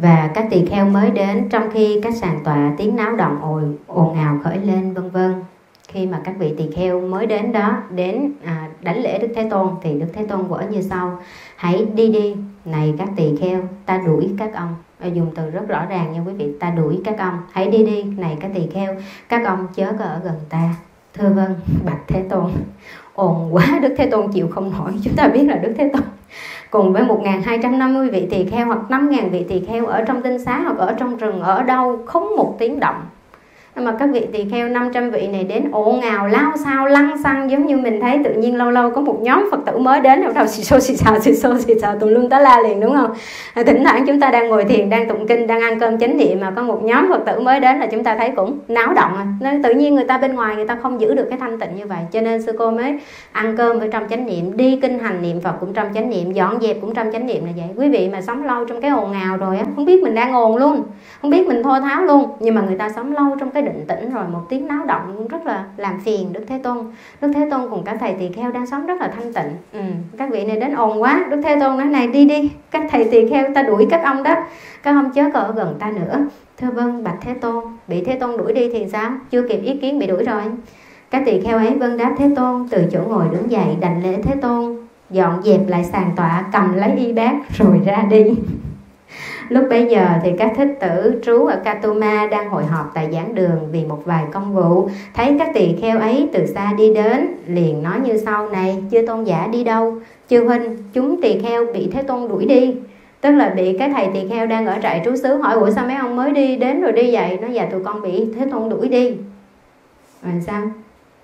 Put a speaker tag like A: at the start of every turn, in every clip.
A: và các tỳ kheo mới đến trong khi các sàn tọa tiếng náo động ồn ồn ào khởi lên vân vân. Khi mà các vị tỳ kheo mới đến đó đến à, đánh lễ đức thế tôn thì đức thế tôn vỡ như sau. Hãy đi đi. Này các tỳ kheo ta đuổi các ông. Dùng từ rất rõ ràng nha quý vị. Ta đuổi các ông. Hãy đi đi. Này các tỳ kheo các ông chớ có ở gần ta. Thưa vâng bạch thế tôn. Ồn quá đức thế tôn chịu không nổi. Chúng ta biết là đức thế tôn cùng với 1.250 vị tỳ kheo hoặc 5.000 vị tỳ kheo ở trong tinh xá hoặc ở trong rừng, ở đâu, không một tiếng động mà các vị tỳ kheo 500 vị này đến ồn ào lao sao lăng xăng giống như mình thấy tự nhiên lâu lâu có một nhóm Phật tử mới đến đầu xì xô xì xào xì xô xì xào tùm lum tá la liền đúng không? À, thỉnh thoảng chúng ta đang ngồi thiền đang tụng kinh đang ăn cơm chánh niệm mà có một nhóm Phật tử mới đến là chúng ta thấy cũng náo động à. nên tự nhiên người ta bên ngoài người ta không giữ được cái thanh tịnh như vậy. Cho nên sư cô mới ăn cơm ở trong chánh niệm đi kinh hành niệm Phật cũng trong chánh niệm dọn dẹp cũng trong chánh niệm là vậy. Quý vị mà sống lâu trong cái ồn ào rồi á không biết mình đang ồn luôn không biết mình thô tháo luôn nhưng mà người ta sống lâu trong cái định tĩnh rồi, một tiếng náo động cũng rất là làm phiền đức thế tôn. Đức thế tôn cùng các thầy tỳ kheo đang sống rất là thanh tịnh. Ừ. các vị này đến ồn quá. Đức thế tôn nói, này, đi đi, các thầy tỳ kheo ta đuổi các ông đó. Các ông chớ có ở gần ta nữa. Thưa vâng bạch thế tôn. Bị thế tôn đuổi đi thì sao? Chưa kịp ý kiến bị đuổi rồi. Các tỳ kheo ấy vâng đáp, thế tôn, từ chỗ ngồi đứng dậy đảnh lễ thế tôn, dọn dẹp lại sàn tọa, cầm lấy y bát, rồi ra đi. Lúc bấy giờ thì các thích tử trú ở Katuma đang hội họp tại giảng đường vì một vài công vụ. Thấy các tỳ kheo ấy từ xa đi đến, liền nói như sau này, chưa tôn giả đi đâu? Chư huynh, chúng tỳ kheo bị Thế Tôn đuổi đi. Tức là bị các thầy tỳ kheo đang ở trại trú xứ hỏi ủa sao mấy ông mới đi đến rồi đi vậy? Nó dạ tụi con bị Thế Tôn đuổi đi. Rồi sao?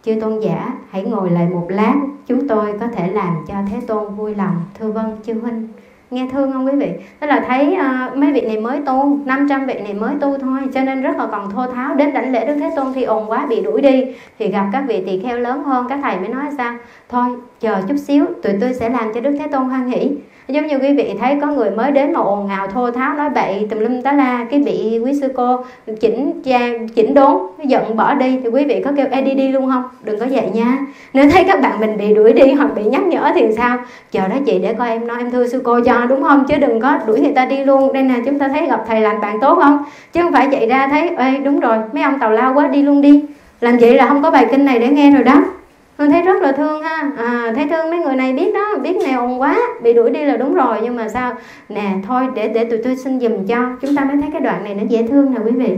A: Chư tôn giả, hãy ngồi lại một lát, chúng tôi có thể làm cho Thế Tôn vui lòng. Thưa vâng, chư huynh nghe thương không quý vị? Tức là thấy uh, mấy vị này mới tu 500 vị này mới tu thôi cho nên rất là còn thô tháo. Đến đảnh lễ đức thế tôn thì ồn quá bị đuổi đi thì gặp các vị tỳ kheo lớn hơn. Các thầy mới nói sao? Thôi chờ chút xíu tụi tôi sẽ làm cho đức thế tôn hoan hỷ giống như quý vị thấy, có người mới đến mà ồn ào, thô tháo nói bậy, tùm lum tá la, cái bị quý sư cô chỉnh trang chỉnh đốn, giận bỏ đi, thì quý vị có kêu e đi đi luôn không? Đừng có vậy nha. Nếu thấy các bạn mình bị đuổi đi hoặc bị nhắc nhở thì sao? Chờ đó chị để coi em nói, em thưa sư cô cho, đúng không? Chứ đừng có đuổi người ta đi luôn. Đây nè, chúng ta thấy gặp thầy lành bạn tốt không? Chứ không phải chạy ra thấy, ê, đúng rồi, mấy ông tàu lao quá, đi luôn đi. Làm vậy là không có bài kinh này để nghe rồi đó. Hương thấy rất là thương ha. À, thấy thương mấy người này biết đó biết này ồn quá bị đuổi đi là đúng rồi nhưng mà sao? Nè thôi để để tụi tôi xin dùm cho. Chúng ta mới thấy cái đoạn này nó dễ thương nè quý vị.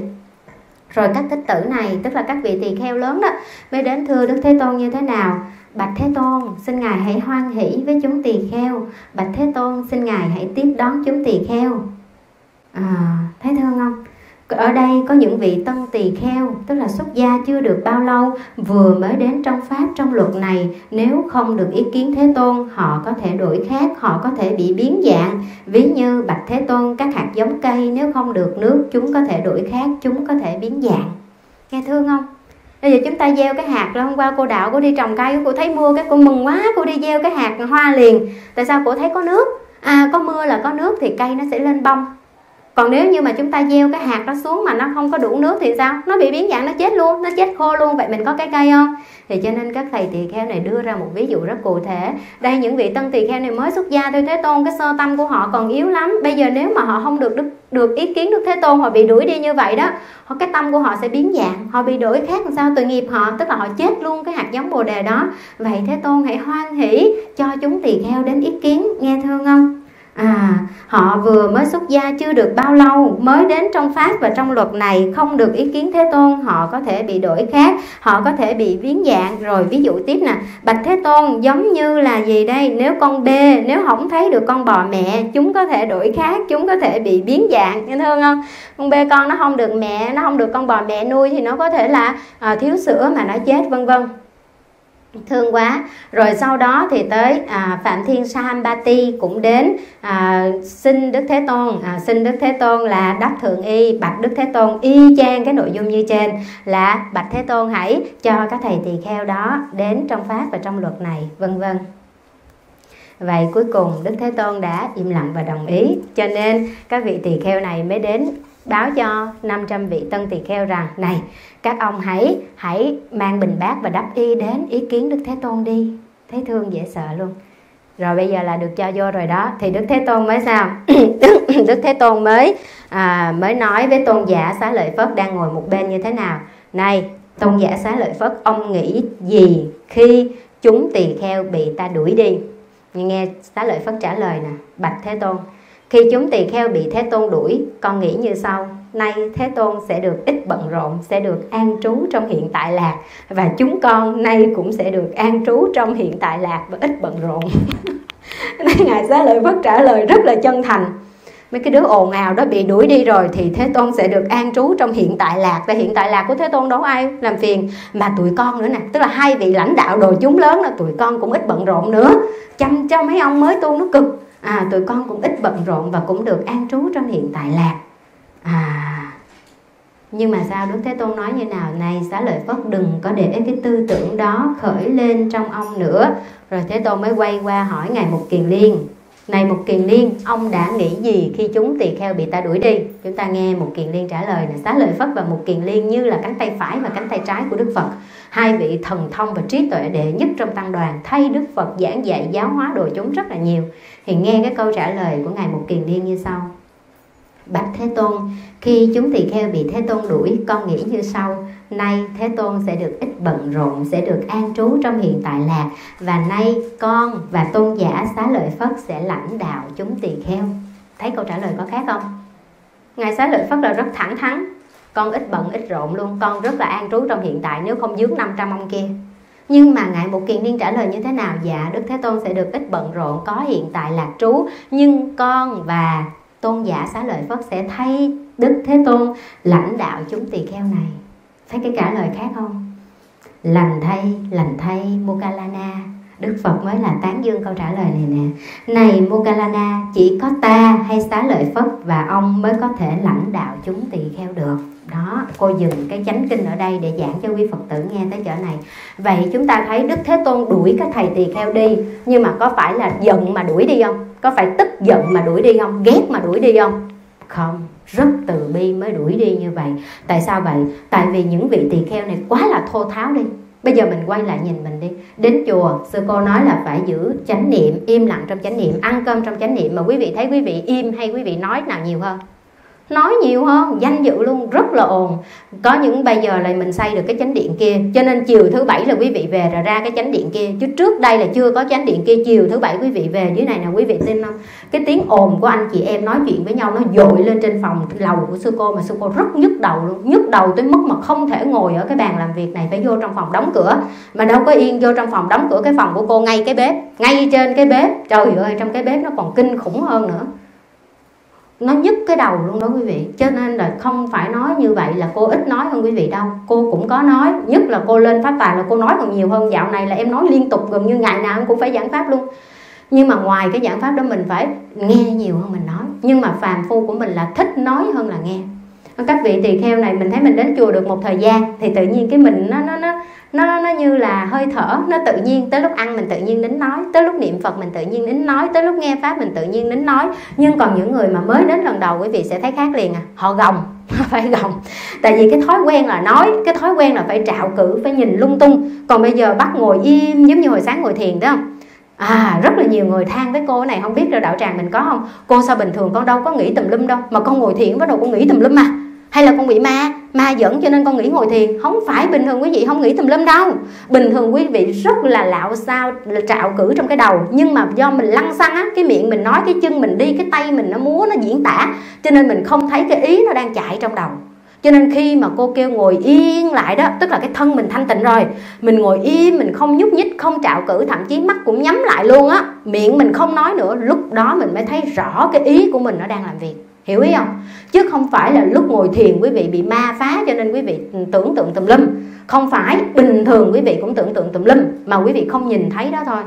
A: Rồi các tích tử này tức là các vị tỳ kheo lớn đó mới đến thưa đức thế tôn như thế nào? Bạch thế tôn xin ngài hãy hoan hỷ với chúng tỳ kheo. Bạch thế tôn xin ngài hãy tiếp đón chúng tỳ kheo. À, thấy thương không? Ở đây có những vị tân tỳ kheo, tức là xuất gia chưa được bao lâu, vừa mới đến trong pháp trong luật này. Nếu không được ý kiến thế tôn, họ có thể đổi khác, họ có thể bị biến dạng. Ví như bạch thế tôn, các hạt giống cây, nếu không được nước, chúng có thể đổi khác, chúng có thể biến dạng. Nghe thương không? Bây giờ chúng ta gieo cái hạt là hôm qua cô đạo cô đi trồng cây, cô thấy mưa cái cô mừng quá, cô đi gieo cái hạt hoa liền. Tại sao cô thấy có nước? À có mưa là có nước thì cây nó sẽ lên bông còn nếu như mà chúng ta gieo cái hạt đó xuống mà nó không có đủ nước thì sao? Nó bị biến dạng, nó chết luôn, nó chết khô luôn. Vậy mình có cái cây không? Thì cho nên các thầy tỳ kheo này đưa ra một ví dụ rất cụ thể. Đây, những vị tân tỳ kheo này mới xuất gia thôi thế tôn, cái sơ tâm của họ còn yếu lắm. Bây giờ nếu mà họ không được đức, được ý kiến đức thế tôn, họ bị đuổi đi như vậy đó cái tâm của họ sẽ biến dạng, họ bị đổi khác làm sao? Tội nghiệp họ, tức là họ chết luôn cái hạt giống bồ đề đó. Vậy thế tôn hãy hoan hỷ cho chúng tỳ kheo đến ý kiến, nghe thương không? À họ vừa mới xuất gia chưa được bao lâu mới đến trong pháp và trong luật này không được ý kiến thế tôn họ có thể bị đổi khác họ có thể bị biến dạng. Rồi ví dụ tiếp nè bạch thế tôn giống như là gì đây? Nếu con b nếu không thấy được con bò mẹ chúng có thể đổi khác chúng có thể bị biến dạng nghe thương không? Con b con nó không được mẹ nó không được con bò mẹ nuôi thì nó có thể là à, thiếu sữa mà nó chết vân vân thương quá. Rồi sau đó thì tới à, phạm thiên sahambati cũng đến à, xin đức thế tôn. À, xin đức thế tôn là đắc thượng y bạch đức thế tôn y chang cái nội dung như trên là bạch thế tôn hãy cho các thầy tỳ kheo đó đến trong pháp và trong luật này. Vân vân. Vậy cuối cùng đức thế tôn đã im lặng và đồng ý. Cho nên các vị tỳ kheo này mới đến báo cho 500 vị tân tỳ kheo rằng này các ông hãy hãy mang bình bát và đắp y đến ý kiến đức thế tôn đi. Thấy thương dễ sợ luôn. Rồi bây giờ là được cho vô rồi đó. Thì đức thế tôn mới sao? Đức thế tôn mới à, mới nói với tôn giả xá lợi phất đang ngồi một bên như thế nào. Này tôn giả xá lợi phất ông nghĩ gì khi chúng tỳ kheo bị ta đuổi đi? Nghe xá lợi phất trả lời nè bạch thế tôn khi chúng tỳ kheo bị thế tôn đuổi, con nghĩ như sau. Nay thế tôn sẽ được ít bận rộn, sẽ được an trú trong hiện tại lạc, và chúng con nay cũng sẽ được an trú trong hiện tại lạc và ít bận rộn. Nay ngài xá lợi phất trả lời rất là chân thành. Mấy cái đứa ồn ào đó bị đuổi đi rồi thì thế tôn sẽ được an trú trong hiện tại lạc. Và hiện tại lạc của thế tôn đâu ai làm phiền? Mà tụi con nữa nè. Tức là hai vị lãnh đạo đồ chúng lớn là tụi con cũng ít bận rộn nữa. Chăm cho mấy ông mới tu nó cực à tụi con cũng ít bận rộn và cũng được an trú trong hiện tại lạc. À nhưng mà sao đức thế tôn nói như nào? Này, xá lợi phất, đừng có để cái tư tưởng đó khởi lên trong ông nữa. Rồi thế tôn mới quay qua hỏi ngài mục kiền liên này một kiền liên, ông đã nghĩ gì khi chúng tỳ kheo bị ta đuổi đi? Chúng ta nghe một kiền liên trả lời là xá lợi phất và một kiền liên như là cánh tay phải và cánh tay trái của đức phật. Hai vị thần thông và trí tuệ đệ nhất trong tăng đoàn thay đức phật giảng dạy giáo hóa đồ chúng rất là nhiều. Thì nghe cái câu trả lời của ngài một kiền liên như sau. Bạch thế tôn, khi chúng tỳ kheo bị thế tôn đuổi, con nghĩ như sau nay thế tôn sẽ được ít bận rộn, sẽ được an trú trong hiện tại lạc. Và nay con và tôn giả xá lợi phất sẽ lãnh đạo chúng tỳ kheo. Thấy câu trả lời có khác không? Ngài xá lợi phất là rất thẳng thắn. Con ít bận, ít rộn luôn. Con rất là an trú trong hiện tại, nếu không dướng 500 ông kia. Nhưng mà ngài một kiền niên trả lời như thế nào? Dạ đức thế tôn sẽ được ít bận rộn, có hiện tại lạc trú. Nhưng con và tôn giả xá lợi phất sẽ thay đức thế tôn lãnh đạo chúng tỳ kheo này thấy cái trả lời khác không? Lành thay lành thay mukalana đức phật mới là tán dương câu trả lời này nè. Này mukalana chỉ có ta hay xá lợi phất và ông mới có thể lãnh đạo chúng tỳ kheo được? Đó, cô dừng cái chánh kinh ở đây để giảng cho quý phật tử nghe tới chỗ này. Vậy chúng ta thấy đức thế tôn đuổi các thầy tỳ kheo đi, nhưng mà có phải là giận mà đuổi đi không? Có phải tức giận mà đuổi đi không? Ghét mà đuổi đi không? Không rất từ bi mới đuổi đi như vậy. Tại sao vậy? Tại vì những vị tỳ kheo này quá là thô tháo đi. Bây giờ mình quay lại nhìn mình đi. Đến chùa, sư cô nói là phải giữ chánh niệm, im lặng trong chánh niệm, ăn cơm trong chánh niệm. Mà quý vị thấy quý vị im hay quý vị nói nào nhiều hơn? Nói nhiều hơn, danh dự luôn, rất là ồn. Có những bây giờ là mình xây được cái chánh điện kia. Cho nên chiều thứ bảy là quý vị về rồi ra cái chánh điện kia. Chứ trước đây là chưa có chánh điện kia. Chiều thứ bảy quý vị về, dưới này nè, quý vị tin không? Cái tiếng ồn của anh chị em nói chuyện với nhau nó dội lên trên phòng lầu của sư cô mà sư cô rất nhức đầu luôn. Nhức đầu tới mức mà không thể ngồi ở cái bàn làm việc này, phải vô trong phòng đóng cửa. Mà đâu có yên vô trong phòng đóng cửa cái phòng của cô ngay cái bếp. Ngay trên cái bếp. Trời ơi, trong cái bếp nó còn kinh khủng hơn nữa nó nhức cái đầu luôn đó quý vị. Cho nên là không phải nói như vậy là cô ít nói hơn quý vị đâu. Cô cũng có nói, nhất là cô lên pháp tài là cô nói còn nhiều hơn. Dạo này là em nói liên tục, gần như ngày nào em cũng phải giảng pháp luôn. Nhưng mà ngoài cái giảng pháp đó mình phải nghe nhiều hơn mình nói. Nhưng mà phàm phu của mình là thích nói hơn là nghe các vị tỳ kheo này mình thấy mình đến chùa được một thời gian thì tự nhiên cái mình nó nó nó nó nó như là hơi thở, nó tự nhiên tới lúc ăn mình tự nhiên đến nói, tới lúc niệm phật mình tự nhiên đến nói, tới lúc nghe pháp mình tự nhiên đến nói. Nhưng còn những người mà mới đến lần đầu quý vị sẽ thấy khác liền à họ gồng phải gồng. Tại vì cái thói quen là nói, cái thói quen là phải trạo cử, phải nhìn lung tung. Còn bây giờ bắt ngồi im, giống như hồi sáng ngồi thiền đó. Không À rất là nhiều người than với cô này, không biết là đạo tràng mình có không? Cô sao bình thường, con đâu có nghĩ tùm lum đâu. Mà con ngồi thiền bắt đầu con nghĩ tùm lum mà hay là con bị ma? Ma dẫn cho nên con nghĩ ngồi thiền. Không phải bình thường quý vị không nghĩ tùm lum đâu. Bình thường quý vị rất là lạo sao là trạo cử trong cái đầu. Nhưng mà do mình lăng xăng á, cái miệng mình nói, cái chân mình đi, cái tay mình nó múa, nó diễn tả. Cho nên mình không thấy cái ý nó đang chạy trong đầu. Cho nên khi mà cô kêu ngồi yên lại đó, tức là cái thân mình thanh tịnh rồi, mình ngồi im, mình không nhúc nhích, không trạo cử, thậm chí mắt cũng nhắm lại luôn á, miệng mình không nói nữa, lúc đó mình mới thấy rõ cái ý của mình nó đang làm việc hiểu ý không? Chứ không phải là lúc ngồi thiền quý vị bị ma phá cho nên quý vị tưởng tượng tùm lum. Không phải bình thường quý vị cũng tưởng tượng tùm lum mà quý vị không nhìn thấy đó thôi.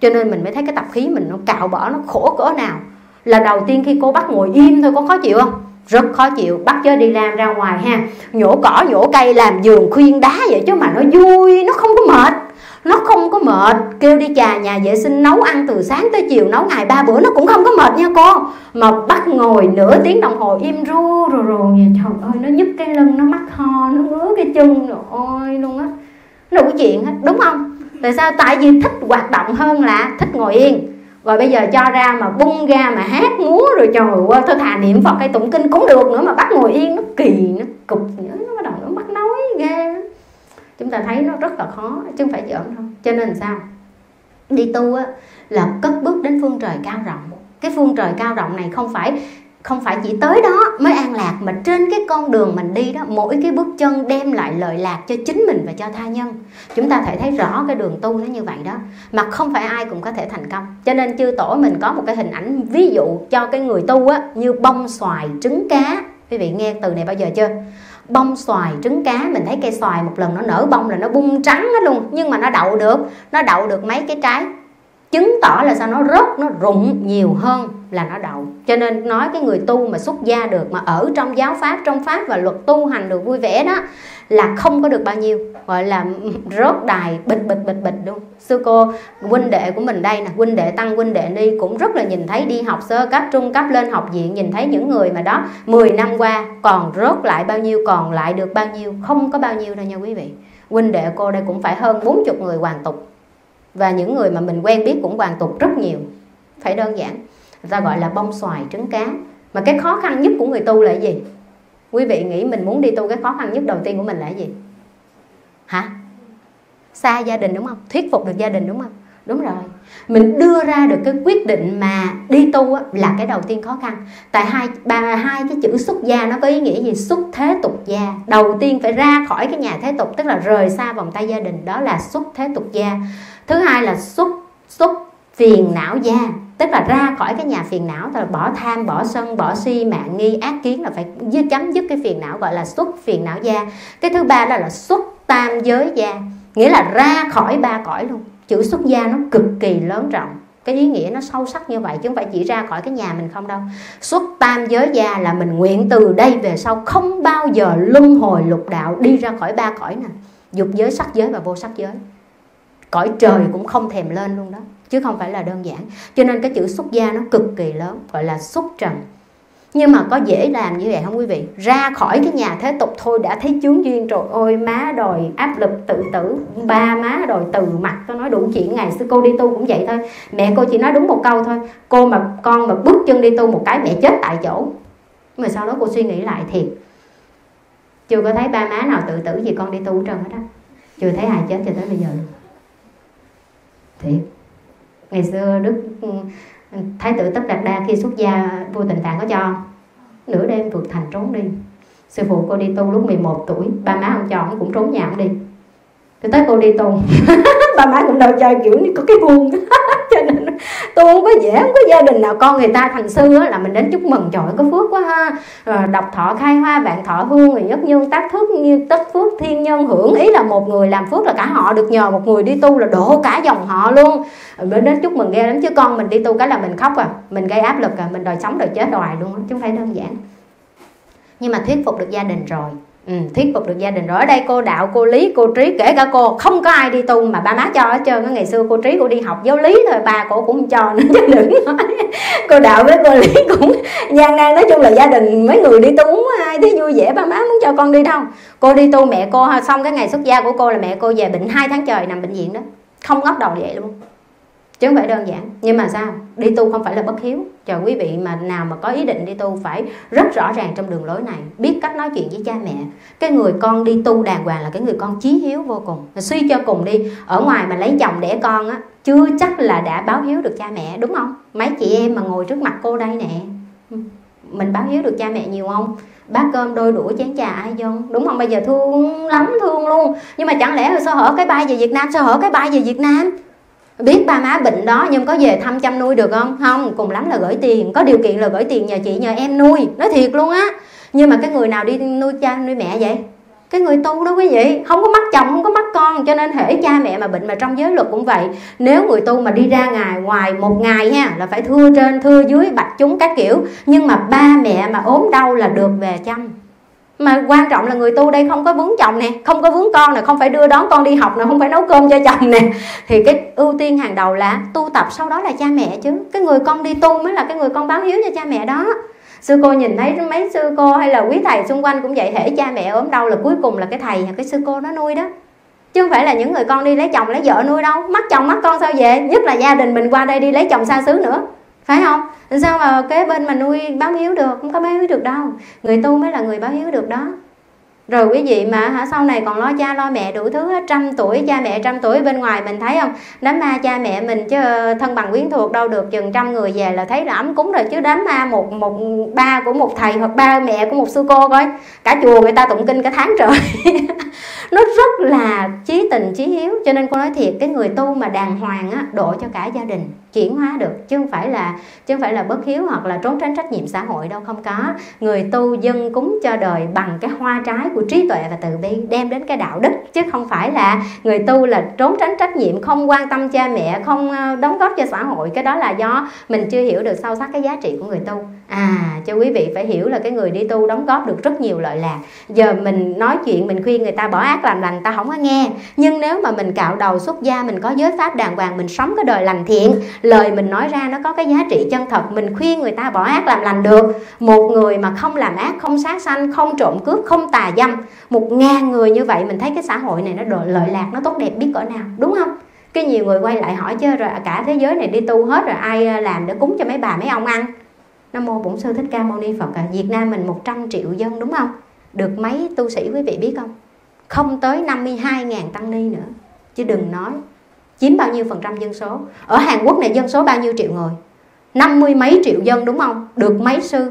A: Cho nên mình mới thấy cái tập khí mình nó cạo bỏ nó khổ cỡ nào. Là đầu tiên khi cô bắt ngồi im thôi có khó chịu không? Rất khó chịu. Bắt cho đi làm ra ngoài ha. Nhổ cỏ nhổ cây làm giường khuyên đá vậy chứ mà nó vui nó không có mệt nó không có mệt. Kêu đi trà nhà vệ sinh nấu ăn từ sáng tới chiều, nấu ngày ba bữa nó cũng không có mệt nha cô. Mà bắt ngồi nửa tiếng đồng hồ im ru rồ nhà trời ơi, nó nhức cái lưng, nó mắc ho, nó ngứa cái chân rồi ôi, luôn á. Đủ chuyện hết, đúng không? Tại sao? Tại vì thích hoạt động hơn là thích ngồi yên. Rồi bây giờ cho ra mà bung ra mà hát múa rồi trời ơi, thôi thà niệm phật hay tụng kinh cũng được nữa mà bắt ngồi yên nó kỳ, nó cục. Nữa nó bắt đầu nó mắc nói ghê chúng ta thấy nó rất là khó, chứ không phải giỡn đâu cho nên sao? Đi tu á, là cất bước đến phương trời cao rộng. Cái phương trời cao rộng này không phải không phải chỉ tới đó mới an lạc, mà trên cái con đường mình đi đó, mỗi cái bước chân đem lại lợi lạc cho chính mình và cho tha nhân. Chúng ta thể thấy rõ cái đường tu nó như vậy đó, mà không phải ai cũng có thể thành công. Cho nên chư tổ mình có một cái hình ảnh ví dụ cho cái người tu á, như bông xoài trứng cá. Quý vị nghe từ này bao giờ chưa? Bông xoài, trứng cá, mình thấy cây xoài một lần nó nở bông là nó bung trắng hết luôn. Nhưng mà nó đậu được, nó đậu được mấy cái trái chứng tỏ là sao nó rớt, nó rụng nhiều hơn là nó đậu. Cho nên nói cái người tu mà xuất gia được, mà ở trong giáo pháp, trong pháp và luật tu hành được vui vẻ đó là không có được bao nhiêu, gọi là rớt đài bịch bịch bịch bịch luôn. Sư cô, huynh đệ của mình đây nè, huynh đệ tăng, huynh đệ đi cũng rất là nhìn thấy đi học sơ cấp, trung cấp, lên học viện, nhìn thấy những người mà đó 10 năm qua còn rớt lại bao nhiêu, còn lại được bao nhiêu, không có bao nhiêu đâu nha quý vị. Huynh đệ cô đây cũng phải hơn 40 người hoàn tục. Và những người mà mình quen biết cũng hoàn tục rất nhiều. Phải đơn giản, người ta gọi là bông xoài trứng cá. Mà cái khó khăn nhất của người tu là gì? Quý vị nghĩ mình muốn đi tu cái khó khăn nhất đầu tiên của mình là gì? Hả? Xa gia đình đúng không? Thuyết phục được gia đình đúng không? Đúng rồi. Mình đưa ra được cái quyết định mà đi tu á, là cái đầu tiên khó khăn. Tại hai ba hai cái chữ xuất gia nó có ý nghĩa gì? Xuất thế tục gia. Đầu tiên phải ra khỏi cái nhà thế tục tức là rời xa vòng tay gia đình. Đó là xuất thế tục gia. Thứ hai là xuất xuất phiền não gia tức là ra khỏi cái nhà phiền não là bỏ tham, bỏ sân, bỏ si, mạng nghi, ác kiến là phải chấm dứt cái phiền não, gọi là xuất phiền não gia cái thứ ba đó là xuất tam giới gia nghĩa là ra khỏi ba cõi luôn. Chữ xuất gia nó cực kỳ lớn rộng. Cái ý nghĩa nó sâu sắc như vậy chứ không phải chỉ ra khỏi cái nhà mình không đâu. Xuất tam giới gia là mình nguyện từ đây về sau không bao giờ luân hồi lục đạo đi ra khỏi ba cõi nè dục giới, sắc giới và vô sắc giới. Cõi trời cũng không thèm lên luôn đó chứ không phải là đơn giản. Cho nên cái chữ xuất gia nó cực kỳ lớn, gọi là xuất trần. Nhưng mà có dễ làm như vậy không quý vị? Ra khỏi cái nhà thế tục thôi, đã thấy chướng duyên rồi. Ôi, má đòi áp lực tự tử, ba má đòi từ mặt tôi nói đủ chuyện. Ngày xưa cô đi tu cũng vậy thôi. Mẹ cô chỉ nói đúng một câu thôi. Cô mà, con mà bước chân đi tu một cái, mẹ chết tại chỗ. Mà sau đó cô suy nghĩ lại thiệt. Chưa có thấy ba má nào tự tử gì con đi tu trơn hết á. Chưa thấy ai chết cho tới bây giờ luôn. Thiệt ngày xưa đức ừ, thái tử tất đạt đa khi xuất gia, vua tịnh tạng có cho nửa đêm vượt thành trốn đi. Sư phụ cô đi tu lúc 11 tuổi, ba má ông cho ông cũng trốn nhà ông đi. Rồi tới cô đi tu ba má cũng đâu chơi kiểu như có cái vuông. tôi không có dễ không có gia đình nào con người ta thành sư á, là mình đến chúc mừng trời có phước quá ha. Rồi đọc thọ khai hoa bạn thọ hương rồi nhất nhân tác phước như tất phước thiên nhân hưởng. Ý là một người làm phước là cả họ được nhờ một người đi tu là đổ cả dòng họ luôn. Rồi đến chúc mừng ghê lắm chứ con mình đi tu cái là mình khóc à. Mình gây áp lực à mình đòi sống đòi chết đòi luôn chứ không phải đơn giản. Nhưng mà thuyết phục được gia đình rồi. Ừ, thuyết phục được gia đình rồi. Ở đây cô đạo cô lý cô trí kể cả cô không có ai đi tu mà ba má cho hết trơn ngày xưa cô trí cô đi học giáo lý thôi ba cổ cũng cho nữa chứ đừng nói. Cô đạo với cô lý cũng gian nan. Nói chung là gia đình mấy người đi tu muốn ai thấy vui vẻ ba má muốn cho con đi đâu. Cô đi tu mẹ cô xong cái ngày xuất gia của cô là mẹ cô về bệnh hai tháng trời nằm bệnh viện đó. Không ngóc đầu vậy luôn. Chứ không phải đơn giản. Nhưng mà sao? Đi tu không phải là bất hiếu cho quý vị mà nào mà có ý định đi tu phải rất rõ ràng trong đường lối này, biết cách nói chuyện với cha mẹ. Cái người con đi tu đàng hoàng là cái người con chí hiếu vô cùng. Suy cho cùng đi, ở ngoài mà lấy chồng đẻ con á, chưa chắc là đã báo hiếu được cha mẹ, đúng không? Mấy chị em mà ngồi trước mặt cô đây nè. Mình báo hiếu được cha mẹ nhiều không? Bát cơm đôi đũa chén trà ai dân đúng không? Bây giờ thương lắm, thương luôn. Nhưng mà chẳng lẽ là sao hở cái bay về việt nam, sao hở cái bay về việt nam? Biết ba má bệnh đó nhưng có về thăm chăm nuôi được không? Không, cùng lắm là gửi tiền. Có điều kiện là gửi tiền nhờ chị, nhờ em nuôi. Nói thiệt luôn á. Nhưng mà cái người nào đi nuôi cha, nuôi mẹ vậy? Cái người tu đó quý vị. Không có mắc chồng, không có mắc con. Cho nên hễ cha mẹ mà bệnh mà trong giới luật cũng vậy. Nếu người tu mà đi ra ngoài ngoài một ngày ha là phải thưa trên, thưa dưới, bạch chúng các kiểu. Nhưng mà ba mẹ mà ốm đau là được về chăm mà quan trọng là người tu đây không có vướng chồng nè không có vướng con nè không phải đưa đón con đi học nè không phải nấu cơm cho chồng nè. Thì cái ưu tiên hàng đầu là tu tập sau đó là cha mẹ chứ. Cái người con đi tu mới là cái người con báo hiếu cho cha mẹ đó. Sư cô nhìn thấy mấy sư cô hay là quý thầy xung quanh cũng vậy hễ cha mẹ ốm đau là cuối cùng là cái thầy cái sư cô nó nuôi đó. Chứ không phải là những người con đi lấy chồng lấy vợ nuôi đâu. Mất chồng mất con sao về? Nhất là gia đình mình qua đây đi lấy chồng xa xứ nữa phải không? Sao mà kế bên mà nuôi báo hiếu được? Không có báo hiếu được đâu. Người tu mới là người báo hiếu được đó rồi quý vị mà hả, sau này còn lo cha lo mẹ đủ thứ hết, trăm tuổi, cha mẹ trăm tuổi bên ngoài mình thấy không? Đám ma cha mẹ mình chứ, thân bằng quyến thuộc đâu được chừng trăm người về là thấy là ấm cúng rồi. Chứ đám ma một một, ba của một thầy hoặc ba mẹ của một sư cô coi, cả chùa người ta tụng kinh cả tháng trời. Nó rất là chí tình chí hiếu. Cho nên cô nói thiệt, cái người tu mà đàng hoàng á, độ cho cả gia đình, chuyển hóa được. Chứ không phải là, chứ không phải là bất hiếu hoặc là trốn tránh trách nhiệm xã hội đâu, không có. Người tu dân cúng cho đời bằng cái hoa trái của trí tuệ và từ bi đem đến cái đạo đức, chứ không phải là người tu là trốn tránh trách nhiệm, không quan tâm cha mẹ, không ờ, đóng góp cho xã hội. Cái đó là do mình chưa hiểu được sâu sắc cái giá trị của người tu. À cho quý vị phải hiểu là cái người đi tu đóng góp được rất nhiều lợi lạc. Giờ mình nói chuyện, mình khuyên người ta bỏ ác làm lành, ta không có nghe. Nhưng nếu mà mình cạo đầu xuất gia, mình có giới pháp đàng hoàng, mình sống cái đời lành thiện, lời mình nói ra nó có cái giá trị chân thật, mình khuyên người ta bỏ ác làm lành được. Một người mà không làm ác, không sát sanh, không trộm cướp, không tà dâm một ngàn người như vậy, mình thấy cái xã hội này nó lợi lạc, nó tốt đẹp, biết cỡ nào, đúng không cái nhiều người quay lại hỏi chứ, rồi cả thế giới này đi tu hết rồi ai à, làm để cúng cho mấy bà, mấy ông ăn Nam mô Bổn sư Thích Ca Mâu Ni Phật à. Việt Nam mình 100 triệu dân, đúng không? Được mấy tu sĩ, quý vị biết không? Không tới 52.000 tăng ni nữa. Chứ đừng nói, chiếm bao nhiêu phần trăm dân số. Ở Hàn Quốc này dân số bao nhiêu triệu người? năm mươi mấy triệu dân, đúng không? Được mấy sư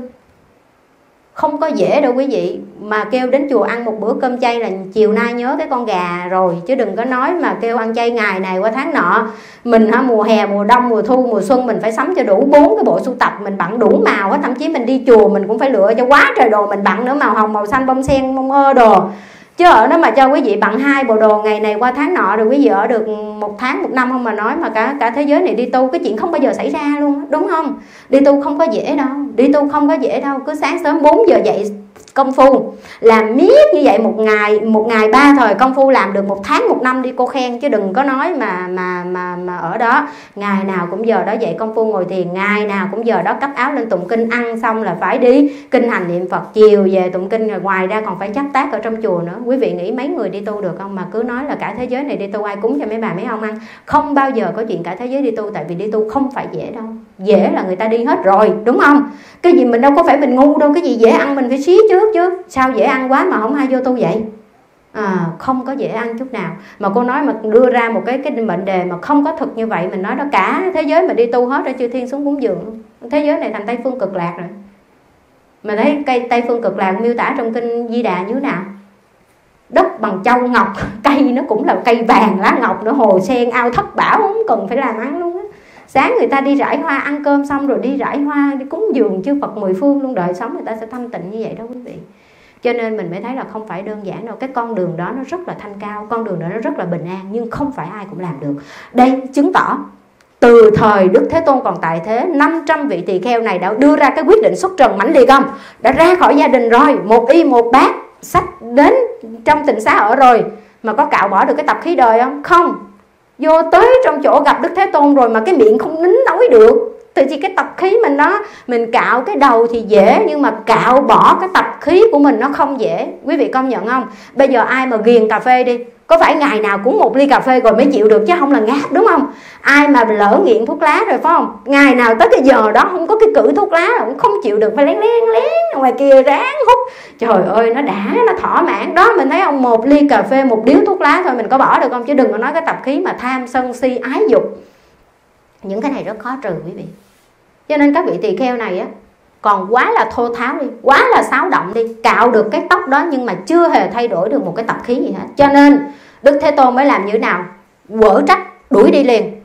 A: không có dễ đâu quý vị. Mà kêu đến chùa ăn một bữa cơm chay là chiều nay nhớ cái con gà rồi, chứ đừng có nói mà kêu ăn chay ngày này qua tháng nọ. Mình ha mùa hè, mùa đông, mùa thu, mùa xuân mình phải sắm cho đủ bốn cái bộ sưu tập, mình bận đủ màu á thậm chí mình đi chùa mình cũng phải lựa cho quá trời đồ mình bận nữa, màu hồng, màu xanh, bông sen, bông ơ đồ chứ ở đó mà cho quý vị bằng hai bộ đồ ngày này qua tháng nọ rồi quý vị ở được một tháng, một năm không mà nói mà cả cả thế giới này đi tu, cái chuyện không bao giờ xảy ra luôn đúng không? Đi tu không có dễ đâu, đi tu không có dễ đâu, cứ sáng sớm 4 giờ dậy công phu. Làm miết như vậy một ngày một ngày ba thời công phu làm được một tháng, một năm đi cô khen, chứ đừng có nói mà mà mà mà ở đó. Ngày nào cũng giờ đó dậy công phu ngồi thiền, ngày nào cũng giờ đó cấp áo lên tụng kinh, ăn xong là phải đi kinh hành niệm phật. Chiều về tụng kinh rồi ngoài ra còn phải chấp tác ở trong chùa nữa. Quý vị nghĩ mấy người đi tu được không? Mà cứ nói là cả thế giới này đi tu, ai cúng cho mấy bà mấy ông ăn. Không bao giờ có chuyện cả thế giới đi tu, tại vì đi tu không phải dễ đâu. Dễ là người ta đi hết rồi, đúng không? Cái gì mình đâu có phải mình ngu đâu cái gì dễ ăn mình phải xí trước chứ. Sao dễ ăn quá mà không ai vô tu vậy? À, không có dễ ăn chút nào. Mà cô nói mà đưa ra một cái cái mệnh đề mà không có thực như vậy mình nói đó cả thế giới mà đi tu hết rồi chưa thiên xuống cúng dường. Thế giới này thành tây phương cực lạc rồi. Mà thấy cây tây phương cực lạc miêu tả trong kinh di đà như thế nào? Đất bằng châu ngọc cây nó cũng là cây vàng lá ngọc nữa hồ sen ao thất bảo không cần phải làm ăn luôn sáng người ta đi rải hoa, ăn cơm xong rồi đi rải hoa, đi cúng dường chư Phật mười phương, luôn đợi sống người ta sẽ thanh tịnh như vậy đó quý vị. Cho nên mình mới thấy là không phải đơn giản đâu, cái con đường đó nó rất là thanh cao, con đường đó nó rất là bình an, nhưng không phải ai cũng làm được. Đây, chứng tỏ, từ thời Đức Thế Tôn còn tại thế 500 vị tỳ kheo này đã đưa ra cái quyết định xuất trần mãnh liệt không? Đã ra khỏi gia đình rồi, một y, một bát sách đến trong tịnh xá ở rồi, mà có cạo bỏ được cái tập khí đời không? Không vô tới trong chỗ gặp đức thế tôn rồi mà cái miệng không nín nói được. Từ chỉ cái tập khí mình đó, mình cạo cái đầu thì dễ, nhưng mà cạo bỏ cái tập khí của mình nó không dễ. Quý vị công nhận không? Bây giờ ai mà ghiền cà phê đi có phải ngày nào cũng một ly cà phê rồi mới chịu được chứ không là ngáp đúng không? Ai mà lỡ nghiện thuốc lá rồi, phải không? Ngày nào tới cái giờ đó không có cái cử thuốc lá là cũng không chịu được, phải lén lén lén ngoài kia ráng hút. Trời ơi, nó đã, nó thỏa mãn. Đó, mình thấy ông một ly cà phê, một điếu thuốc lá thôi, mình có bỏ được không? Chứ đừng có nói cái tập khí mà tham sân si, ái dục. Những cái này rất khó trừ, quý vị. Cho nên các vị tỳ kheo này á, còn quá là thô tháo đi, quá là xáo động đi, cạo được cái tóc đó nhưng mà chưa hề thay đổi được một cái tập khí gì hết. Cho nên đức thế tôn mới làm như thế nào? Quở trách, đuổi đi liền.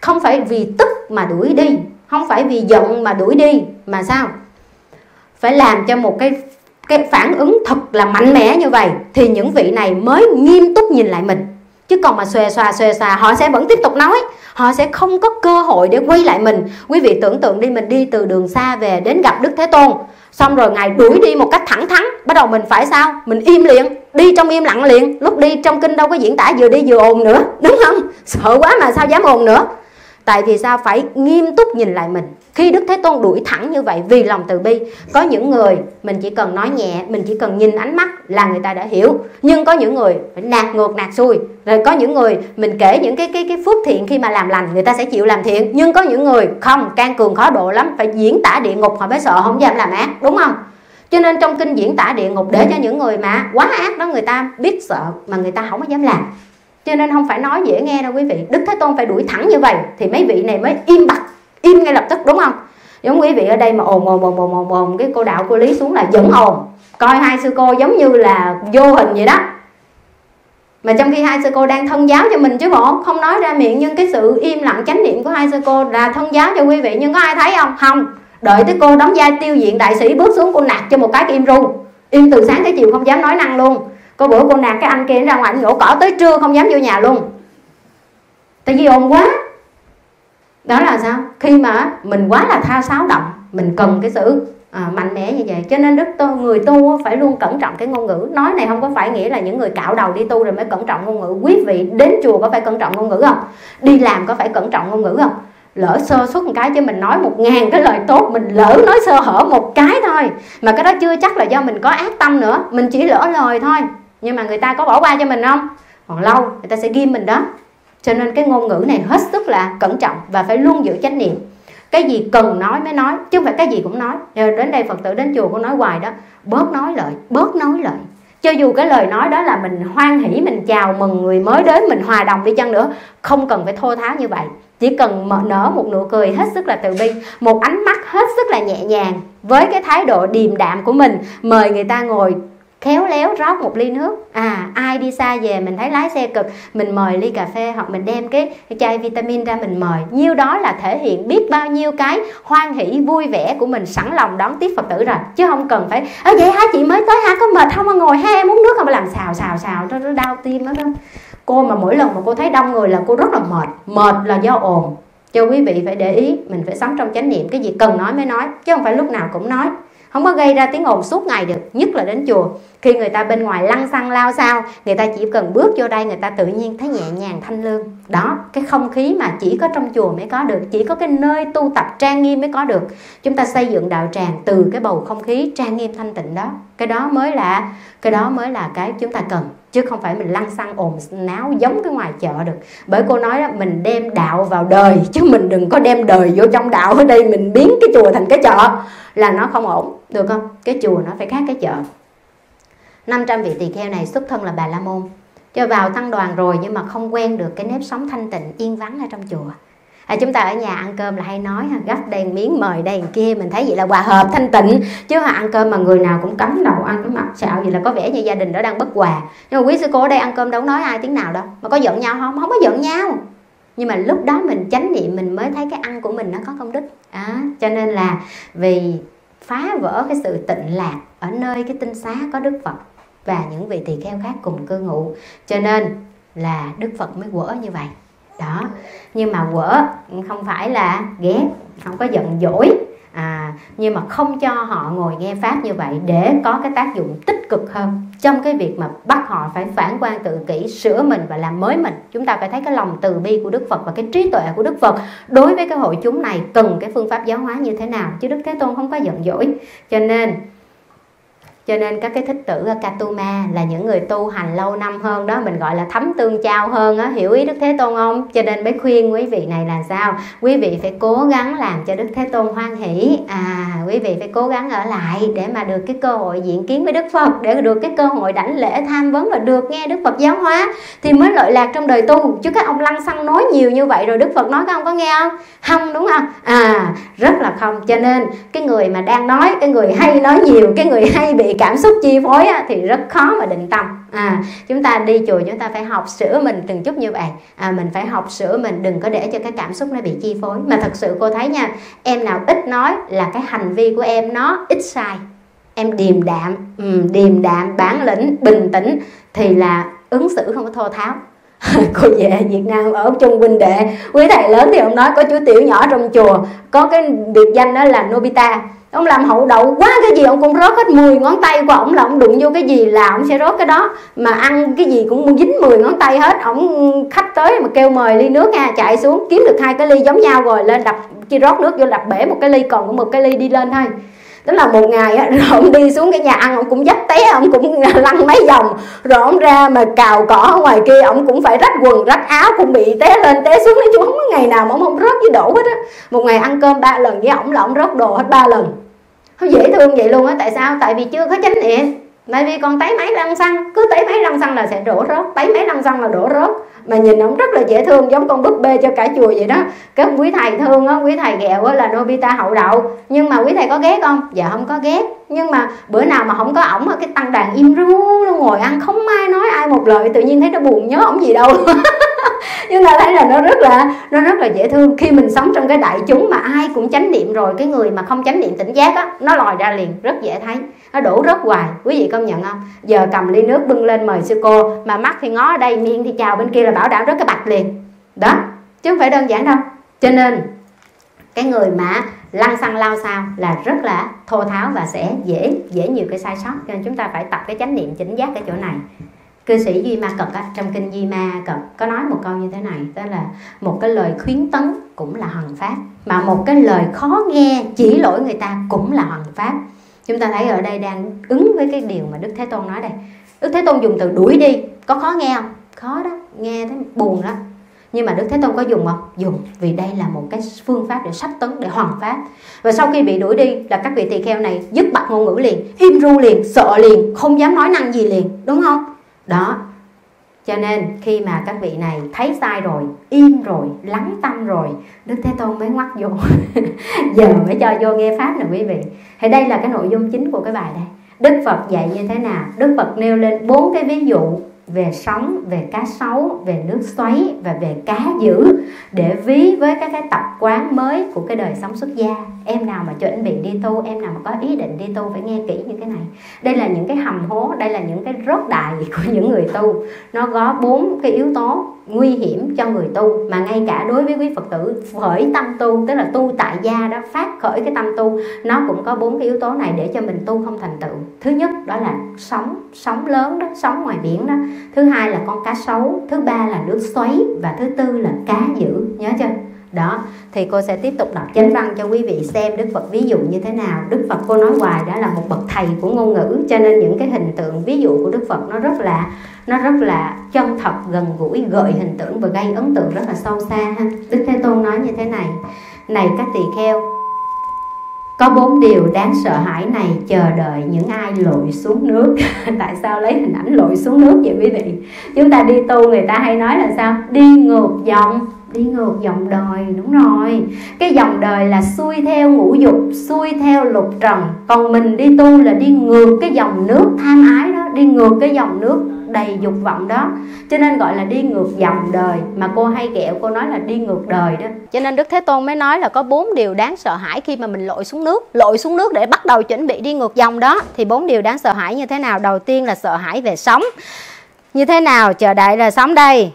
A: Không phải vì tức mà đuổi đi, không phải vì giận mà đuổi đi, mà sao? Phải làm cho một cái cái phản ứng thật là mạnh mẽ như vậy thì những vị này mới nghiêm túc nhìn lại mình. Chứ còn mà xòe xòa xòe xòa, họ sẽ vẫn tiếp tục nói. Họ sẽ không có cơ hội để quay lại mình. Quý vị tưởng tượng đi, mình đi từ đường xa về đến gặp đức thế tôn xong rồi ngài đuổi đi một cách thẳng thắn. Bắt đầu mình phải sao? Mình im liền, đi trong im lặng liền. Lúc đi trong kinh đâu có diễn tả vừa đi vừa ồn nữa, đúng không? Sợ quá mà sao dám ồn nữa? Tại vì sao? Phải nghiêm túc nhìn lại mình. Khi đức thế tôn đuổi thẳng như vậy, vì lòng từ bi, có những người mình chỉ cần nói nhẹ, mình chỉ cần nhìn ánh mắt là người ta đã hiểu. Nhưng có những người phải nạt ngược, nạt xuôi rồi có những người mình kể những cái cái cái phước thiện khi mà làm lành, người ta sẽ chịu làm thiện. Nhưng có những người không, can cường khó độ lắm, phải diễn tả địa ngục, họ mới sợ, không dám làm ác, đúng không? Cho nên trong kinh diễn tả địa ngục để cho những người mà quá ác đó, người ta biết sợ mà người ta không có dám làm cho nên không phải nói dễ nghe đâu quý vị. Đức thế tôn phải đuổi thẳng như vậy thì mấy vị này mới im bặt, im ngay lập tức, đúng không? Giống quý vị ở đây mà ồn ồn ồn ồn ồn ồn, cái cô đạo cô lý xuống là vẫn ồn. Coi hai sư cô giống như là vô hình vậy đó. Mà trong khi hai sư cô đang thân giáo cho mình chứ bộ, không nói ra miệng, nhưng cái sự im lặng chánh niệm của hai sư cô là thân giáo cho quý vị. Nhưng có ai thấy không? Không. Đợi tới cô đóng vai tiêu diện đại sĩ bước xuống cô nạt cho một cái im ru. Im từ sáng tới chiều không dám nói năng luôn có bữa cô nạt cái anh kia ra ngoài anh nhổ cỏ tới trưa không dám vô nhà luôn. Tại vì ồn quá. Đó là sao? Khi mà mình quá là tha sáo động mình cần cái sự à, mạnh mẽ như vậy. Cho nên đức tu người tu phải luôn cẩn trọng cái ngôn ngữ. Nói này không có phải nghĩa là những người cạo đầu đi tu rồi mới cẩn trọng ngôn ngữ. Quý vị đến chùa có phải cẩn trọng ngôn ngữ không? Đi làm có phải cẩn trọng ngôn ngữ không? Lỡ sơ suất một cái chứ mình nói một ngàn cái lời tốt mình lỡ nói sơ hở một cái thôi. Mà cái đó chưa chắc là do mình có ác tâm nữa. Mình chỉ lỡ lời thôi nhưng mà người ta có bỏ qua cho mình không? Còn lâu, người ta sẽ ghim mình đó. Cho nên cái ngôn ngữ này hết sức là cẩn trọng và phải luôn giữ chánh niệm. Cái gì cần nói mới nói, chứ không phải cái gì cũng nói. Đến đây phật tử đến chùa cũng nói hoài đó, bớt nói lời, bớt nói lời. Cho dù cái lời nói đó là mình hoan hỷ, mình chào mừng người mới đến, mình hòa đồng đi chăng nữa, không cần phải thô tháo như vậy. Chỉ cần mở nở một nụ cười hết sức là từ bi, một ánh mắt hết sức là nhẹ nhàng với cái thái độ điềm đạm của mình, mời người ta ngồi khéo léo rót một ly nước. À ai đi xa về mình thấy lái xe cực mình mời ly cà phê hoặc mình đem cái, cái chai vitamin ra mình mời. Nhiêu đó là thể hiện biết bao nhiêu cái hoan hỷ vui vẻ của mình sẵn lòng đón tiếp phật tử rồi. Chứ không cần phải ở vậy hả chị mới tới hả? Có mệt không? Mà ngồi hai em uống nước không? Mà làm xào xào xào cho nó đau tim đó, đó. Cô mà mỗi lần mà cô thấy đông người là cô rất là mệt. Mệt là do ồn. Cho quý vị phải để ý mình phải sống trong chánh niệm. Cái gì cần nói mới nói chứ không phải lúc nào cũng nói không có gây ra tiếng ồn suốt ngày được, nhất là đến chùa. Khi người ta bên ngoài lăn xăng lao sao người ta chỉ cần bước vô đây, người ta tự nhiên thấy nhẹ nhàng, thanh lương. Đó, cái không khí mà chỉ có trong chùa mới có được, chỉ có cái nơi tu tập trang nghiêm mới có được. Chúng ta xây dựng đạo tràng từ cái bầu không khí trang nghiêm thanh tịnh đó. Cái đó mới là, cái đó mới là cái chúng ta cần chứ không phải mình lăn xăng ồn náo giống cái ngoài chợ được. Bởi cô nói đó, mình đem đạo vào đời, chứ mình đừng có đem đời vô trong đạo. Ở đây mình biến cái chùa thành cái chợ, là nó không ổn, được không? Cái chùa nó phải khác cái chợ. 500 vị tỳ kheo này xuất thân là bà la môn. Cho vào tăng đoàn rồi nhưng mà không quen được cái nếp sống thanh tịnh, yên vắng ở trong chùa à, chúng ta ở nhà ăn cơm là hay nói gấp đèn miếng mời đèn kia mình thấy vậy là hòa hợp thanh tịnh. Chứ mà ăn cơm mà người nào cũng cắm đầu ăn cái mặt xạo vậy là có vẻ như gia đình đó đang bất hòa. Nhưng mà quý sư cô ở đây ăn cơm đâu nói ai tiếng nào đâu. Mà có giận nhau không? Không có giận nhau. Nhưng mà lúc đó mình chánh niệm mình mới thấy cái ăn của mình nó có công đức. À, cho nên là vì phá vỡ cái sự tịnh lạc ở nơi cái tinh xá có đức phật và những vị tỳ kheo khác cùng cư ngụ. Cho nên là đức phật mới quở như vậy đó. Nhưng mà quở không phải là ghét không có giận dỗi. À, nhưng mà không cho họ ngồi nghe pháp như vậy để có cái tác dụng tích cực hơn. Trong cái việc mà bắt họ phải phản quan tự kỷ sửa mình và làm mới mình chúng ta phải thấy cái lòng từ bi của đức phật và cái trí tuệ của đức phật đối với cái hội chúng này cần cái phương pháp giáo hóa như thế nào. Chứ đức thế tôn không có giận dỗi. Cho nên cho nên các cái thích tử Katuma là những người tu hành lâu năm hơn đó, mình gọi là thấm tương trao hơn á. Hiểu ý Đức Thế Tôn không? Cho nên mới khuyên quý vị này là sao? Quý vị phải cố gắng làm cho Đức Thế Tôn hoan hỷ. À quý vị phải cố gắng ở lại để mà được cái cơ hội diện kiến với Đức Phật, để được cái cơ hội đảnh lễ tham vấn và được nghe Đức Phật giáo hóa. Thì mới lợi lạc trong đời tu. Chứ các ông lăng xăng nói nhiều như vậy rồi Đức Phật nói các ông có nghe không? Không, đúng không? À rất là không. Cho nên cái người mà đang nói, cái người hay nói nhiều, cái người hay bị cảm xúc chi phối á, thì rất khó mà định tâm. À chúng ta đi chùa chúng ta phải học sửa mình từng chút như vậy. À, mình phải học sửa mình đừng có để cho cái cảm xúc nó bị chi phối. Mà thật sự cô thấy nha em nào ít nói là cái hành vi của em nó ít sai. Em điềm đạm ừ, điềm đạm bản lĩnh bình tĩnh thì là ứng xử không có thô tháo. Cô về Việt Nam ở chung huynh đệ. Quý thầy lớn thì ông nói có chú tiểu nhỏ trong chùa. Có cái biệt danh đó là Nobita ông làm hậu đậu quá cái gì, ông cũng rớt hết 10 ngón tay của ông là ông đụng vô cái gì là ông sẽ rớt cái đó. Mà ăn cái gì cũng dính 10 ngón tay hết. Ông khách tới mà kêu mời ly nước nha, chạy xuống, kiếm được hai cái ly giống nhau rồi, lên đập chi rót nước vô đập bể một cái ly, còn có một cái ly đi lên thôi tức là một ngày á, rồi ông đi xuống cái nhà ăn ông cũng dắt té ông cũng lăn mấy vòng. Rồi ông ra mà cào cỏ ở ngoài kia ông cũng phải rách quần rách áo cũng bị té lên té xuống. Nói chung không có ngày nào mà ông không rớt với đổ hết á. Một ngày ăn cơm ba lần với ổng là ông rớt đồ hết ba lần. Không dễ thương vậy luôn á tại sao? Tại vì chưa có chánh niệm tại vì còn tấy máy lăn xăng, cứ tấy máy lăn xăng là sẽ đổ rớt, tấy máy lăn xăng là đổ rớt. Mà nhìn ông rất là dễ thương, giống con búp bê cho cả chùa vậy đó. Cái quý thầy thương á, quý thầy ghẹo á là Nobita hậu đậu. Nhưng mà quý thầy có ghét không? Dạ không có ghét nhưng mà bữa nào mà không có ổng cái tăng đàn im ru luôn ngồi ăn, không ai nói ai một lời, tự nhiên thấy nó buồn nhớ ổng gì đâu. nhưng mà thấy là nó rất là, nó rất là dễ thương. Khi mình sống trong cái đại chúng mà ai cũng chánh niệm rồi, cái người mà không chánh niệm tỉnh giác á, nó lòi ra liền, rất dễ thấy. Nó đổ rất hoài, quý vị công nhận không? Giờ cầm ly nước bưng lên mời sư cô, mà mắt thì ngó ở đây, miệng thì chào bên kia là bảo đảm rất cái bạch liền. Đó, chứ không phải đơn giản đâu. Cho nên, cái người mà lăn xăng lao sao là rất là thô tháo và sẽ dễ dễ nhiều cái sai sót. Cho nên chúng ta phải tập cái chánh niệm chỉnh giác ở chỗ này cư sĩ duy ma cật á, trong kinh duy ma cật có nói một câu như thế này đó là một cái lời khuyến tấn cũng là hằng pháp mà một cái lời khó nghe chỉ lỗi người ta cũng là hằng pháp. Chúng ta thấy ở đây đang ứng với cái điều mà đức thế tôn nói đây. Đức thế tôn dùng từ đuổi đi có khó nghe không? Khó đó nghe thấy buồn đó nhưng mà đức thế tôn có dùng không? Dùng vì đây là một cái phương pháp để sách tấn để hoàn pháp. Và sau khi bị đuổi đi là các vị tỳ kheo này dứt bạc ngôn ngữ liền im ru liền sợ liền không dám nói năng gì liền đúng không? Đó. Cho nên khi mà các vị này thấy sai rồi im rồi lắng tâm rồi đức thế tôn mới ngoắt vô. Giờ mới cho vô nghe pháp nè quý vị. Thì đây là cái nội dung chính của cái bài đây đức phật dạy như thế nào? Đức phật nêu lên bốn cái ví dụ về sóng, về cá sấu, về nước xoáy và về cá dữ để ví với các cái tập quán mới của cái đời sống xuất gia. Em nào mà chuẩn bị đi tu, em nào mà có ý định đi tu phải nghe kỹ như cái này. Đây là những cái hầm hố, đây là những cái rốt đại của những người tu. Nó có bốn cái yếu tố nguy hiểm cho người tu mà ngay cả đối với quý phật tử khởi tâm tu tức là tu tại gia đó phát khởi cái tâm tu nó cũng có bốn cái yếu tố này để cho mình tu không thành tựu thứ nhất đó là sóng sóng lớn đó sóng ngoài biển đó thứ hai là con cá sấu thứ ba là nước xoáy và thứ tư là cá dữ nhớ chưa đó, thì cô sẽ tiếp tục đọc chánh văn cho quý vị xem đức phật ví dụ như thế nào. Đức phật cô nói hoài đã là một bậc thầy của ngôn ngữ, cho nên những cái hình tượng ví dụ của đức phật nó rất là, nó rất là chân thật, gần gũi, gợi hình tượng và gây ấn tượng rất là sâu xa ha. Đức thế tôn nói như thế này này các tỳ kheo, có bốn điều đáng sợ hãi này chờ đợi những ai lội xuống nước. Tại sao lấy hình ảnh lội xuống nước vậy quý vị? Chúng ta đi tu người ta hay nói là sao? Đi ngược dòng đi ngược dòng đời, đúng rồi. Cái dòng đời là xuôi theo ngũ dục, xuôi theo lục trần. Còn mình đi tu là đi ngược cái dòng nước tham ái đó, đi ngược cái dòng nước đầy dục vọng đó. Cho nên gọi là đi ngược dòng đời. Mà cô hay kẹo, cô nói là đi ngược đời đó. Cho nên đức thế tôn mới nói là có bốn điều đáng sợ hãi khi mà mình lội xuống nước. Lội xuống nước để bắt đầu chuẩn bị đi ngược dòng đó. Thì bốn điều đáng sợ hãi như thế nào? Đầu tiên là sợ hãi về sống. Như thế nào? Chờ đợi là sống đây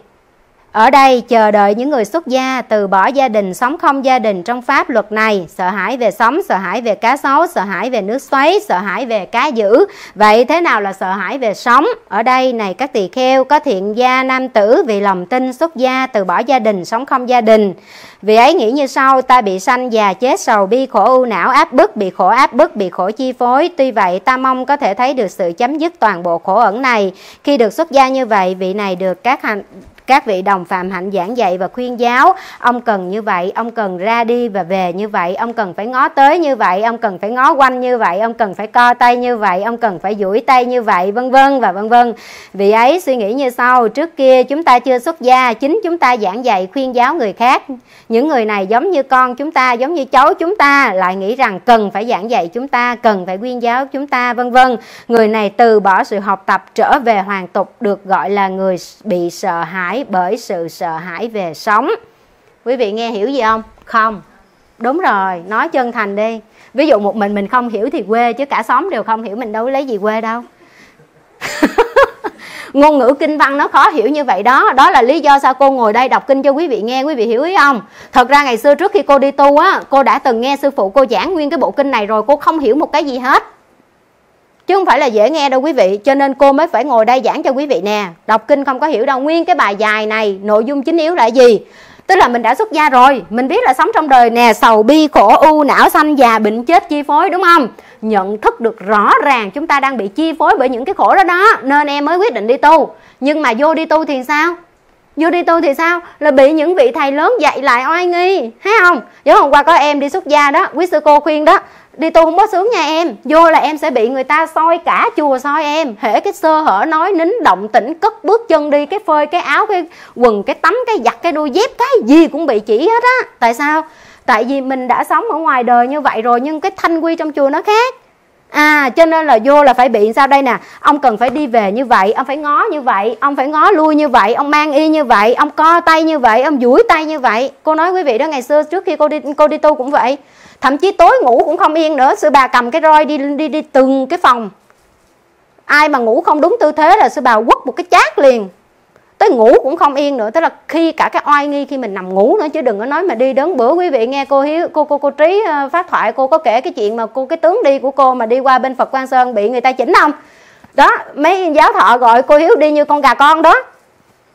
A: ở đây chờ đợi những người xuất gia từ bỏ gia đình, sống không gia đình trong pháp luật này. Sợ hãi về sống, sợ hãi về cá sấu, sợ hãi về nước xoáy, sợ hãi về cá dữ. Vậy thế nào là sợ hãi về sống? Ở đây này các tỳ kheo có thiện gia nam tử vì lòng tin xuất gia từ bỏ gia đình, sống không gia đình. Vì ấy nghĩ như sau, ta bị sanh già chết sầu, bi khổ ưu não, áp bức, bị khổ áp bức, bị khổ chi phối. Tuy vậy, ta mong có thể thấy được sự chấm dứt toàn bộ khổ ẩn này. Khi được xuất gia như vậy, vị này được các hành các vị đồng phạm hạnh giảng dạy và khuyên giáo. Ông cần như vậy, ông cần ra đi và về như vậy. Ông cần phải ngó tới như vậy, ông cần phải ngó quanh như vậy. Ông cần phải co tay như vậy, ông cần phải duỗi tay như vậy, vân vân và vân vân. Vì ấy, suy nghĩ như sau. Trước kia, chúng ta chưa xuất gia, chính chúng ta giảng dạy, khuyên giáo người khác. Những người này giống như con chúng ta, giống như cháu chúng ta, lại nghĩ rằng cần phải giảng dạy chúng ta, cần phải khuyên giáo chúng ta, vân vân. Người này từ bỏ sự học tập trở về hoàn tục, được gọi là người bị sợ hãi bởi sự sợ hãi về sống. Quý vị nghe hiểu gì không? Không. Đúng rồi, nói chân thành đi. Ví dụ một mình mình không hiểu thì quê, chứ cả xóm đều không hiểu mình đâu lấy gì quê đâu. Ngôn ngữ kinh văn nó khó hiểu như vậy đó. Đó là lý do sao cô ngồi đây đọc kinh cho quý vị nghe, quý vị hiểu ý không? Thật ra ngày xưa trước khi cô đi tu á, cô đã từng nghe sư phụ cô giảng nguyên cái bộ kinh này rồi, cô không hiểu một cái gì hết chứ không phải là dễ nghe đâu quý vị, cho nên cô mới phải ngồi đây giảng cho quý vị nè. Đọc kinh không có hiểu đâu, nguyên cái bài dài này, nội dung chính yếu là gì? Tức là mình đã xuất gia rồi, mình biết là sống trong đời nè, sầu bi, khổ u, não sanh già, bệnh chết, chi phối, đúng không? Nhận thức được rõ ràng chúng ta đang bị chi phối bởi những cái khổ đó đó, nên em mới quyết định đi tu. Nhưng mà vô đi tu thì sao? Vô đi tu thì sao? Là bị những vị thầy lớn dạy lại oai nghi, thấy không? Giống hôm qua có em đi xuất gia đó, quý sư cô khuyên đó, đi tu không có sướng nha em. Vô là em sẽ bị người ta soi cả chùa soi em. Hễ cái sơ hở nói nín động tĩnh, cất bước chân đi, cái phơi cái áo, cái quần, cái tắm, cái giặt, cái đôi dép, cái gì cũng bị chỉ hết á. Tại sao? Tại vì mình đã sống ở ngoài đời như vậy rồi, nhưng cái thanh quy trong chùa nó khác à cho nên là vô là phải bị sao đây nè? Ông cần phải đi về như vậy, ông phải ngó như vậy, ông phải ngó lui như vậy, ông mang y như vậy, ông co tay như vậy, ông duỗi tay như vậy. Cô nói quý vị đó, ngày xưa trước khi cô đi cô đi tu cũng vậy. Thậm chí tối ngủ cũng không yên nữa, sư bà cầm cái roi đi đi đi từng cái phòng. Ai mà ngủ không đúng tư thế là sư bà quất một cái chát liền tới ngủ cũng không yên nữa, tức là khi cả cái oai nghi khi mình nằm ngủ nữa, chứ đừng có nói mà đi đến bữa quý vị nghe cô hiếu, cô cô cô trí ờ, phát thoại, cô có kể cái chuyện mà cô, cái tướng đi của cô mà đi qua bên phật quan sơn bị người ta chỉnh không? Đó, mấy giáo thọ gọi cô hiếu đi như con gà con đó.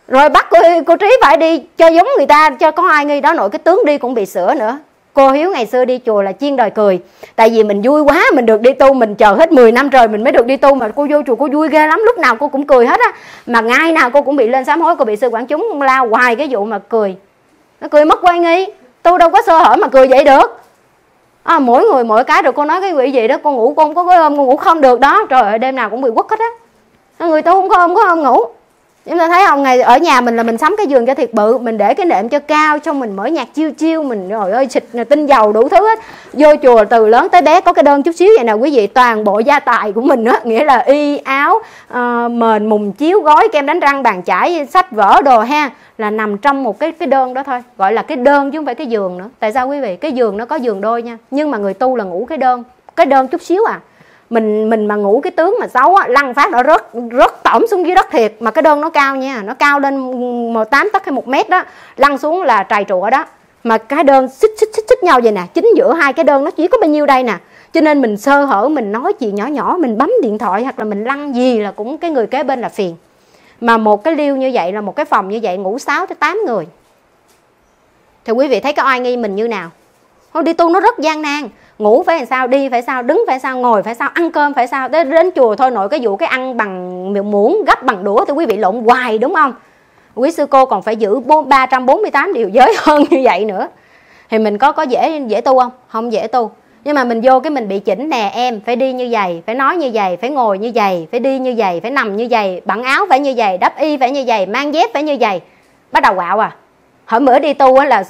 A: Rồi bắt cô cô trí phải đi cho giống người ta, cho có ai nghi đó, nội cái tướng đi cũng bị sửa nữa cô hiếu ngày xưa đi chùa là chiên đời cười. Tại vì mình vui quá mình được đi tu mình chờ hết 10 năm rồi mình mới được đi tu mà cô vô chùa cô vui ghê lắm lúc nào cô cũng cười hết á. Mà ngày nào cô cũng bị lên sám hối cô bị sư quản chúng la hoài cái vụ mà cười. Nó cười mất quay nghi. Tu đâu có sơ hở mà cười vậy được. À, mỗi người mỗi cái rồi cô nói cái quỷ gì đó cô ngủ cô không có cái ôm cô ngủ không được đó. Trời ơi đêm nào cũng bị quất hết á. Người tu không có ôm có ôm ngủ chúng ta thấy không ngày ở nhà mình là mình sắm cái giường cho thiệt bự mình để cái nệm cho cao trong mình mở nhạc chiêu chiêu mình rồi ơi xịt tinh dầu đủ thứ hết. Vô chùa từ lớn tới bé có cái đơn chút xíu vậy nè quý vị toàn bộ gia tài của mình á nghĩa là y áo uh, mền mùng chiếu gói kem đánh răng bàn chải sách vở đồ ha là nằm trong một cái cái đơn đó thôi. Gọi là cái đơn chứ không phải cái giường nữa. Tại sao quý vị? Cái giường nó có giường đôi nha. Nhưng mà người tu là ngủ cái đơn cái đơn chút xíu à mình mình mà ngủ cái tướng mà xấu á, lăn phát nó rớt rớt tổng xuống dưới đất thiệt. Mà cái đơn nó cao nha, nó cao lên một tám tấc hay một mét đó, lăn xuống là trài trụa đó. Mà cái đơn xích xích xích xích nhau vậy nè, chính giữa hai cái đơn nó chỉ có bao nhiêu đây nè. Cho nên mình sơ hở, mình nói chuyện nhỏ nhỏ, mình bấm điện thoại hoặc là mình lăn gì là cũng cái người kế bên là phiền. Mà một cái liêu như vậy là một cái phòng như vậy ngủ 6 tới 8 người. Thì quý vị thấy cái oai nghi mình như nào? Thôi đi tu nó rất gian nan ngủ phải làm sao, đi phải sao, đứng phải sao, ngồi phải sao, ăn cơm phải sao. Tới đến chùa thôi, nội cái vụ cái ăn bằng miệng muỗng, gấp bằng đũa thì quý vị lộn hoài, đúng không? Quý sư cô còn phải giữ 348 điều giới hơn như vậy nữa. Thì mình có có dễ dễ tu không? Không dễ tu. Nhưng mà mình vô cái mình bị chỉnh nè, em phải đi như vậy, phải nói như vậy, phải ngồi như vậy, phải đi như vậy, phải nằm như vậy, bận áo phải như vậy, đắp y phải như vậy, mang dép phải như vậy. Bắt đầu quạo à. Hỏi bữa đi tu là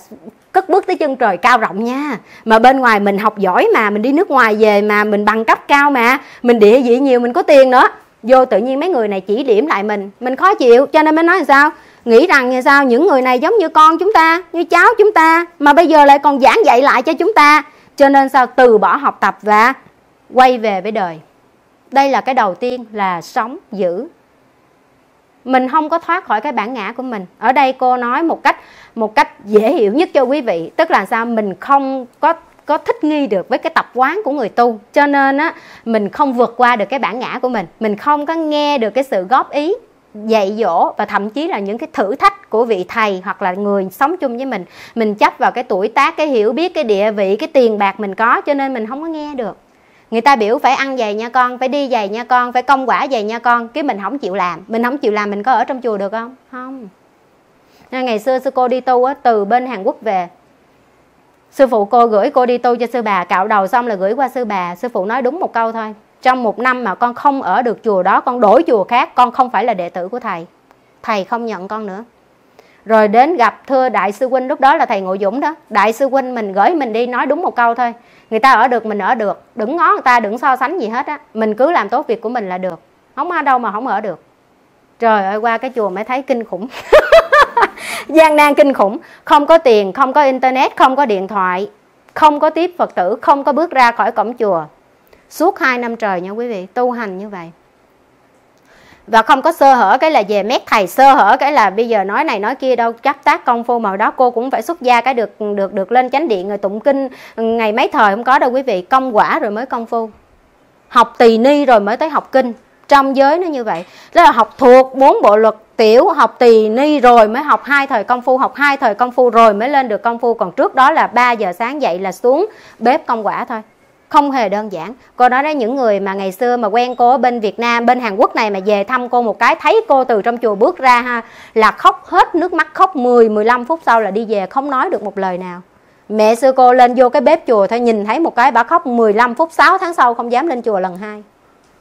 A: cất bước tới chân trời cao rộng nha. Mà bên ngoài mình học giỏi mà, mình đi nước ngoài về mà, mình bằng cấp cao mà. Mình địa vị nhiều, mình có tiền nữa. Vô tự nhiên mấy người này chỉ điểm lại mình. Mình khó chịu, cho nên mới nói là sao? Nghĩ rằng như sao? Những người này giống như con chúng ta, như cháu chúng ta, mà bây giờ lại còn giảng dạy lại cho chúng ta. Cho nên sao? Từ bỏ học tập và quay về với đời. Đây là cái đầu tiên là sống giữ mình không có thoát khỏi cái bản ngã của mình. Ở đây cô nói một cách một cách dễ hiểu nhất cho quý vị, tức là sao? Mình không có có thích nghi được với cái tập quán của người tu, cho nên á, mình không vượt qua được cái bản ngã của mình. Mình không có nghe được cái sự góp ý, dạy dỗ và thậm chí là những cái thử thách của vị thầy hoặc là người sống chung với mình. Mình chấp vào cái tuổi tác, cái hiểu biết, cái địa vị, cái tiền bạc mình có, cho nên mình không có nghe được người ta biểu phải ăn giày nha con, phải đi giày nha con, phải công quả giày nha con, cái mình không chịu làm. Mình không chịu làm mình có ở trong chùa được không? Không. Ngày xưa sư cô đi tu á, từ bên hàn quốc về. Sư phụ cô gửi cô đi tu cho sư bà, cạo đầu xong là gửi qua sư bà. Sư phụ nói đúng một câu thôi. Trong một năm mà con không ở được chùa đó, con đổi chùa khác, con không phải là đệ tử của thầy. Thầy không nhận con nữa rồi đến gặp thưa đại sư huynh, lúc đó là thầy ngộ dũng đó. Đại sư huynh mình gửi mình đi nói đúng một câu thôi. Người ta ở được, mình ở được. Đừng ngó người ta, đừng so sánh gì hết á. Mình cứ làm tốt việc của mình là được. Không ở đâu mà không ở được. Trời ơi, qua cái chùa mới thấy kinh khủng. Gian nan kinh khủng. Không có tiền, không có internet, không có điện thoại, không có tiếp phật tử, không có bước ra khỏi cổng chùa. Suốt hai năm trời nha quý vị, tu hành như vậy và không có sơ hở cái là về mét thầy, sơ hở cái là bây giờ nói này nói kia đâu chấp tác công phu màu đó cô cũng phải xuất gia cái được được được lên chánh điện rồi tụng kinh. Ngày mấy thời không có đâu quý vị, công quả rồi mới công phu. Học tỳ ni rồi mới tới học kinh. Trong giới nó như vậy. Đó là học thuộc bốn bộ luật tiểu, học tỳ ni rồi mới học hai thời công phu, học hai thời công phu rồi mới lên được công phu. Còn trước đó là 3 giờ sáng dậy là xuống bếp công quả thôi không hề đơn giản. Cô nói đấy những người mà ngày xưa mà quen cô ở bên Việt Nam, bên Hàn Quốc này mà về thăm cô một cái, thấy cô từ trong chùa bước ra ha, là khóc hết nước mắt, khóc 10 15 phút sau là đi về, không nói được một lời nào. Mẹ xưa cô lên vô cái bếp chùa thôi, nhìn thấy một cái bà khóc 15 phút 6 tháng sau không dám lên chùa lần hai.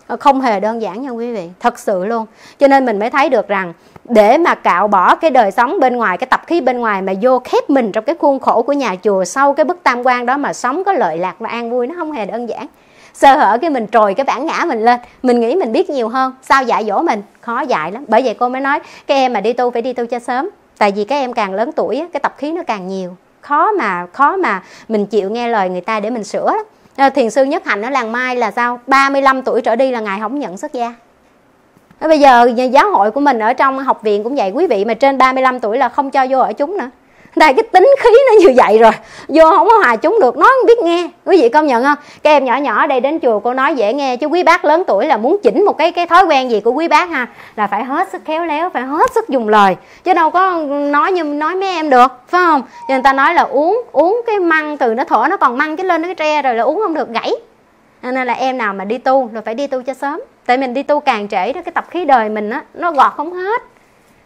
A: Ờ, không hề đơn giản nha quý vị, thật sự luôn. Cho nên mình mới thấy được rằng, để mà cạo bỏ cái đời sống bên ngoài, cái tập khí bên ngoài mà vô khép mình trong cái khuôn khổ của nhà chùa sau cái bức tam quan đó mà sống có lợi lạc và an vui, nó không hề đơn giản. Sơ hở cái mình trồi cái bản ngã mình lên, mình nghĩ mình biết nhiều hơn, sao dạy dỗ mình? Khó dạy lắm. Bởi vậy cô mới nói, cái em mà đi tu phải đi tu cho sớm. Tại vì các em càng lớn tuổi cái tập khí nó càng nhiều. Khó mà khó mà mình chịu nghe lời người ta để mình sửa lắm. Ờ, thiền sư nhất hạnh ở làng mai là sao? 35 tuổi trở đi là ngài không nhận xuất gia. Bây giờ giáo hội của mình ở trong học viện cũng vậy, quý vị mà trên 35 tuổi là không cho vô ở chúng nữa đây, cái tính khí nó như vậy rồi. Vô không có hòa chúng được, nói không biết nghe. Quý vị công nhận không? Các em nhỏ nhỏ đây đến chùa, cô nói dễ nghe, chứ quý bác lớn tuổi là muốn chỉnh một cái cái thói quen gì của quý bác ha. Là phải hết sức khéo léo, phải hết sức dùng lời. Chứ đâu có nói như, nói mấy em được, phải không? Cho người ta nói là uống uống cái măng từ nó thổ, nó còn măng cái lên cái tre rồi là uống không được, gãy. Nên là em nào mà đi tu là phải đi tu cho sớm. Tại mình đi tu càng trễ đó, cái tập khí đời mình á, nó gọt không hết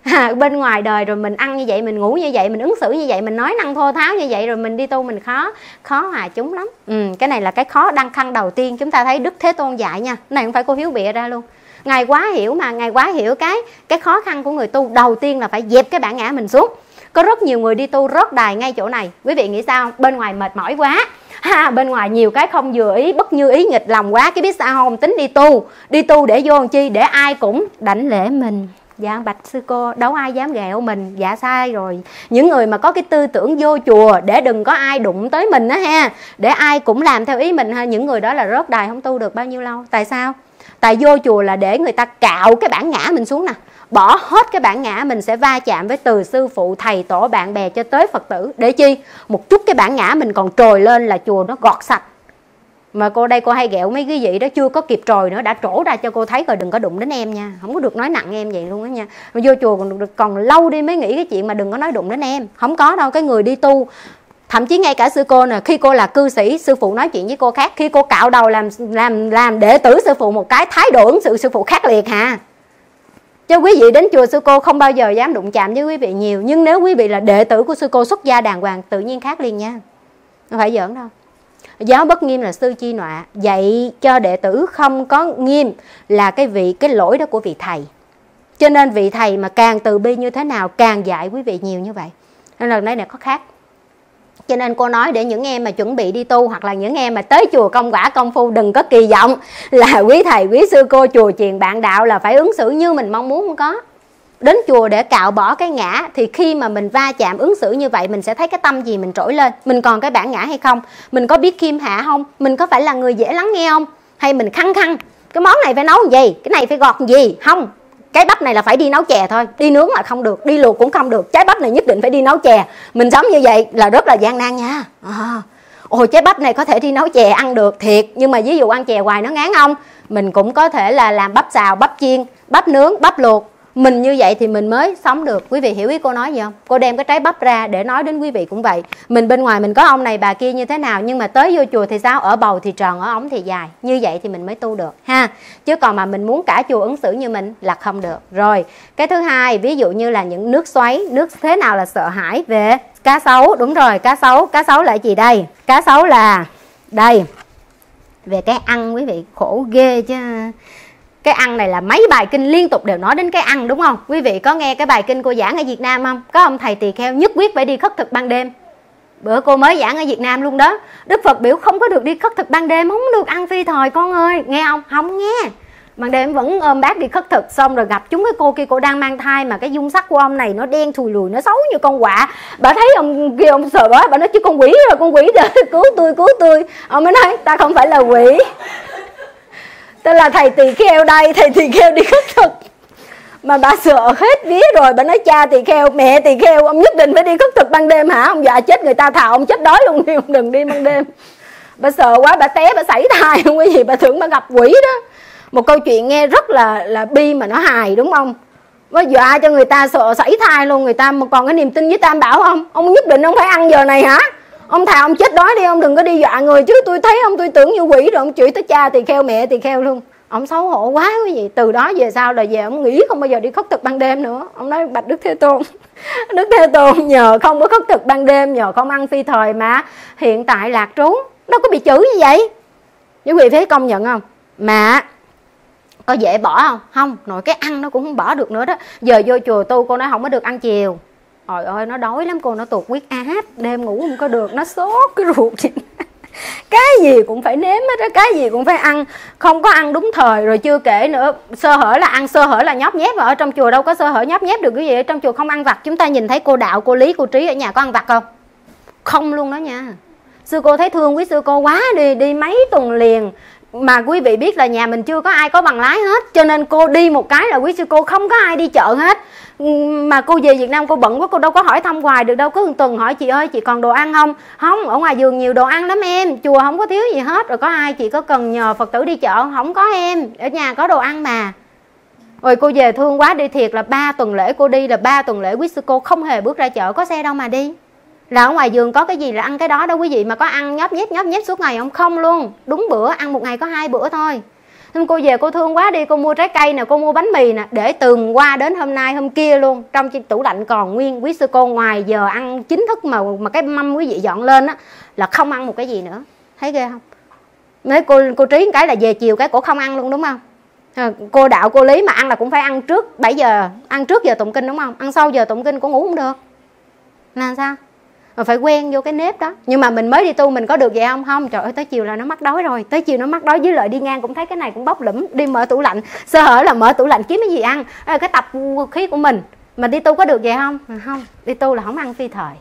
A: à, bên ngoài đời rồi mình ăn như vậy mình ngủ như vậy mình ứng xử như vậy mình nói năng thô tháo như vậy rồi mình đi tu mình khó khó hòa chúng lắm. Ừ, cái này là cái khó đăng khăn đầu tiên chúng ta thấy đức thế tôn dạy nha. Này không phải cô hiếu bịa ra luôn. Ngài quá hiểu mà ngài quá hiểu cái cái khó khăn của người tu. Đầu tiên là phải dẹp cái bản ngã mình xuống. Có rất nhiều người đi tu rớt đài ngay chỗ này. Quý vị nghĩ sao? Bên ngoài mệt mỏi quá. Ha bên ngoài nhiều cái không vừa ý bất như ý nghịch lòng quá. Cái biết sao không? Tính đi tu. Đi tu để vô làm chi? Để ai cũng đảnh lễ mình dạ bạch sư cô, đâu ai dám ghẹo mình. Dạ sai rồi. Những người mà có cái tư tưởng vô chùa, để đừng có ai đụng tới mình á ha. Để ai cũng làm theo ý mình ha. Những người đó là rớt đài, không tu được bao nhiêu lâu. Tại sao? Tại vô chùa là để người ta cạo cái bản ngã mình xuống nè. Bỏ hết cái bản ngã mình sẽ va chạm với từ sư phụ, thầy, tổ, bạn bè cho tới phật tử. Để chi? Một chút cái bản ngã mình còn trồi lên là chùa nó gọt sạch mà cô đây cô hay ghẹo mấy cái gì đó chưa có kịp trồi nữa, đã trổ ra cho cô thấy rồi đừng có đụng đến em nha. Không có được nói nặng em vậy luôn á nha. Mà vô chùa còn được còn lâu đi mới nghĩ cái chuyện mà đừng có nói đụng đến em. Không có đâu, cái người đi tu. Thậm chí ngay cả sư cô nè, khi cô là cư sĩ, sư phụ nói chuyện với cô khác, khi cô cạo đầu làm làm làm đệ tử sư phụ một cái, thái độ ứng sự sư phụ khác liệt hà. Cho quý vị đến chùa sư cô không bao giờ dám đụng chạm với quý vị nhiều. Nhưng nếu quý vị là đệ tử của sư cô xuất gia đàng hoàng, tự nhiên khác liền nha. Không phải giỡn đâu giáo bất nghiêm là sư chi nọa. Dạy cho đệ tử không có nghiêm là cái vị, cái lỗi đó của vị thầy. Cho nên vị thầy mà càng từ bi như thế nào, càng dạy quý vị nhiều như vậy. Nên lần đây này có khác. Cho nên cô nói để những em mà chuẩn bị đi tu hoặc là những em mà tới chùa công quả, công phu, đừng có kỳ vọng là quý thầy, quý sư cô chùa truyền bạn đạo là phải ứng xử như mình mong muốn không có đến chùa để cạo bỏ cái ngã thì khi mà mình va chạm ứng xử như vậy mình sẽ thấy cái tâm gì mình trỗi lên. Mình còn cái bản ngã hay không? Mình có biết khiêm hạ không? Mình có phải là người dễ lắng nghe không? Hay mình khăng khăng cái món này phải nấu gì? Cái này phải gọt gì? Không cái bắp này là phải đi nấu chè thôi. Đi nướng là không được đi luộc cũng không được. Trái bắp này nhất định phải đi nấu chè. Mình sống như vậy là rất là gian nan nha. À, ồ trái bắp này có thể đi nấu chè ăn được thiệt. Nhưng mà ví dụ ăn chè hoài nó ngán không? Mình cũng có thể là làm bắp xào bắp chiên bắp nướng bắp luộc mình như vậy thì mình mới sống được. Quý vị hiểu ý cô nói gì không? Cô đem cái trái bắp ra để nói đến quý vị cũng vậy. Mình bên ngoài mình có ông này bà kia như thế nào, nhưng mà tới vô chùa thì sao? Ở bầu thì tròn, ở ống thì dài. Như vậy thì mình mới tu được, ha? Chứ còn mà mình muốn cả chùa ứng xử như mình là không được. Rồi, cái thứ hai, ví dụ như là những nước xoáy, nước thế nào là sợ hãi về cá sấu. Đúng rồi, cá sấu. Cá sấu là gì đây? Cá sấu là đây. Về cái ăn, quý vị, khổ ghê chứ cái ăn này là mấy bài kinh liên tục đều nói đến cái ăn, đúng không? Quý vị có nghe cái bài kinh cô giảng ở việt nam không? Có ông thầy tỳ kheo nhất quyết phải đi khất thực ban đêm. Bữa cô mới giảng ở việt nam luôn đó. Đức phật biểu không có được đi khất thực ban đêm, không được ăn phi thời, con ơi. Nghe không? Không nghe. Ban đêm vẫn ôm bác đi khất thực, xong rồi gặp chúng cái cô kia, cô đang mang thai mà cái dung sắc của ông này nó đen thùi lùi, nó xấu như con quạ. Bà thấy ông kia ông sợ bà bà nói chứ con quỷ rồi, con quỷ rồi cứu tôi cứu tôi. Ông mới nói, ta không phải là quỷ tức là thầy tỳ kheo đây, thầy tỳ kheo đi khất thực.
B: Mà bà sợ hết vía rồi, bà nói, cha tỳ kheo, mẹ tỳ kheo, ông nhất định phải đi khất thực ban đêm hả? Ông già chết người ta thà ông chết đói luôn đi ông đừng đi ban đêm. Bà sợ quá, bà té, bà sảy thai không có gì bà tưởng bà gặp quỷ đó. Một câu chuyện nghe rất là là bi mà nó hài, đúng không? Nó dọa cho người ta sợ sảy thai luôn, người ta mà còn cái niềm tin với tam bảo không? Ông nhất định ông phải ăn giờ này hả? Ông thà ông chết đói đi, ông đừng có đi dọa người. Chứ tôi thấy ông, tôi tưởng như quỷ rồi, ông chửi tới cha thì kheo mẹ thì kheo luôn. Ông xấu hổ quá quý vị. Từ đó về sau là về ông nghĩ không bao giờ đi khất thực ban đêm nữa. Ông nói, bạch đức thế tôn, đức thế tôn, nhờ không có khất thực ban đêm, nhờ không ăn phi thời mà hiện tại lạc trú. Đâu có bị chửi như vậy? Quý vị thấy công nhận không? Mà có dễ bỏ không? Không, nội cái ăn nó cũng không bỏ được nữa đó. Giờ vô chùa tu, cô nói không có được ăn chiều trời ơi, nó đói lắm cô, nó tụt huyết áp, đêm ngủ không có được, nó sốt cái ruột vậy cái gì cũng phải nếm hết á, cái gì cũng phải ăn, không có ăn đúng thời, rồi chưa kể nữa, sơ hở là ăn, sơ hở là nhóp nhép mà ở trong chùa đâu có sơ hở nhóp nhép được cái gì ở trong chùa không ăn vặt, chúng ta nhìn thấy cô đạo, cô lý, cô trí ở nhà có ăn vặt không? Không luôn đó nha. Sư cô thấy thương quý sư cô quá, đi đi mấy tuần liền. Mà quý vị biết là nhà mình chưa có ai có bằng lái hết, cho nên cô đi một cái là quý sư cô không có ai đi chợ hết mà cô về Việt Nam cô bận quá, cô đâu có hỏi thăm hoài được, đâu cứ một tuần hỏi, chị ơi, chị còn đồ ăn không? Không, ở ngoài giường nhiều đồ ăn lắm em, chùa không có thiếu gì hết, rồi có ai chị có cần nhờ Phật tử đi chợ không? Có em, ở nhà có đồ ăn mà. Rồi cô về thương quá, đi thiệt là ba tuần lễ cô đi là ba tuần lễ quý sư cô không hề bước ra chợ, có xe đâu mà đi. Là ở ngoài giường có cái gì là ăn cái đó đó quý vị, mà có ăn nhóp nhép nhóp nhép suốt ngày không? Không luôn, đúng bữa, ăn một ngày có hai bữa thôi nhưng cô về cô thương quá đi, cô mua trái cây nè, cô mua bánh mì nè, để từng qua đến hôm nay hôm kia luôn. Trong tủ lạnh còn nguyên quý sư cô, ngoài giờ ăn chính thức mà mà cái mâm quý vị dọn lên á, là không ăn một cái gì nữa. Thấy ghê không? Nói cô cô trí cái là về chiều cái cổ không ăn luôn, đúng không? À, cô đạo cô lý mà ăn là cũng phải ăn trước 7 giờ, ăn trước giờ tụng kinh, đúng không? Ăn sau giờ tụng kinh cũng ngủ không được. Là sao? Mà phải quen vô cái nếp đó. Nhưng mà mình mới đi tu mình có được vậy không? Không trời ơi tới chiều là nó mắc đói rồi. Tới chiều nó mắc đói với lợi đi ngang cũng thấy cái này cũng bốc lửm. Đi mở tủ lạnh sơ hở là mở tủ lạnh kiếm cái gì ăn? À, cái tập khí của mình. Mà đi tu có được vậy không? Không đi tu là không ăn phi thời.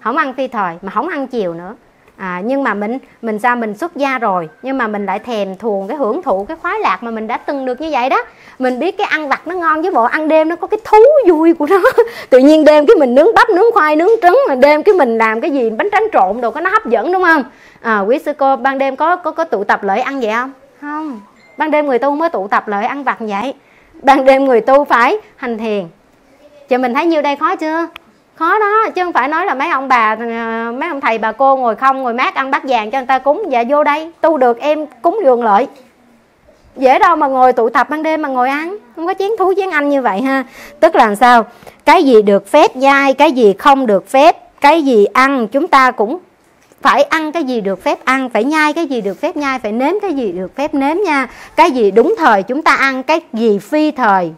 B: Không ăn phi thời mà không ăn chiều nữa à, nhưng mà mình mình sao mình xuất gia rồi nhưng mà mình lại thèm thuồng cái hưởng thụ cái khoái lạc mà mình đã từng được như vậy đó. Mình biết cái ăn vặt nó ngon với bộ ăn đêm nó có cái thú vui của nó. Tự nhiên đêm cái mình nướng bắp nướng khoai nướng trứng mà đêm cái mình làm cái gì bánh tráng trộn đồ có nó hấp dẫn đúng không? À, quý sư cô ban đêm có có có tụ tập lợi ăn vậy không? Không. Ban đêm người tu mới tụ tập lợi ăn vặt vậy. Ban đêm người tu phải hành thiền. Cho mình thấy nhiêu đây khó chưa khó đó, chứ không phải nói là mấy ông bà ờ, mấy ông thầy bà cô ngồi không, ngồi mát ăn bát vàng cho người ta cúng. Dạ vô đây, tu được em cúng dường lợi. Dễ đâu mà ngồi tụ tập ban đêm mà ngồi ăn. Không có chén thú, chén anh như vậy ha. Tức là sao? Cái gì được phép nhai cái gì không được phép, cái gì ăn chúng ta cũng phải ăn, cái gì được phép ăn, phải nhai, cái gì được phép nhai, phải nếm, cái gì được phép nếm nha. Cái gì đúng thời chúng ta ăn, cái gì phi thời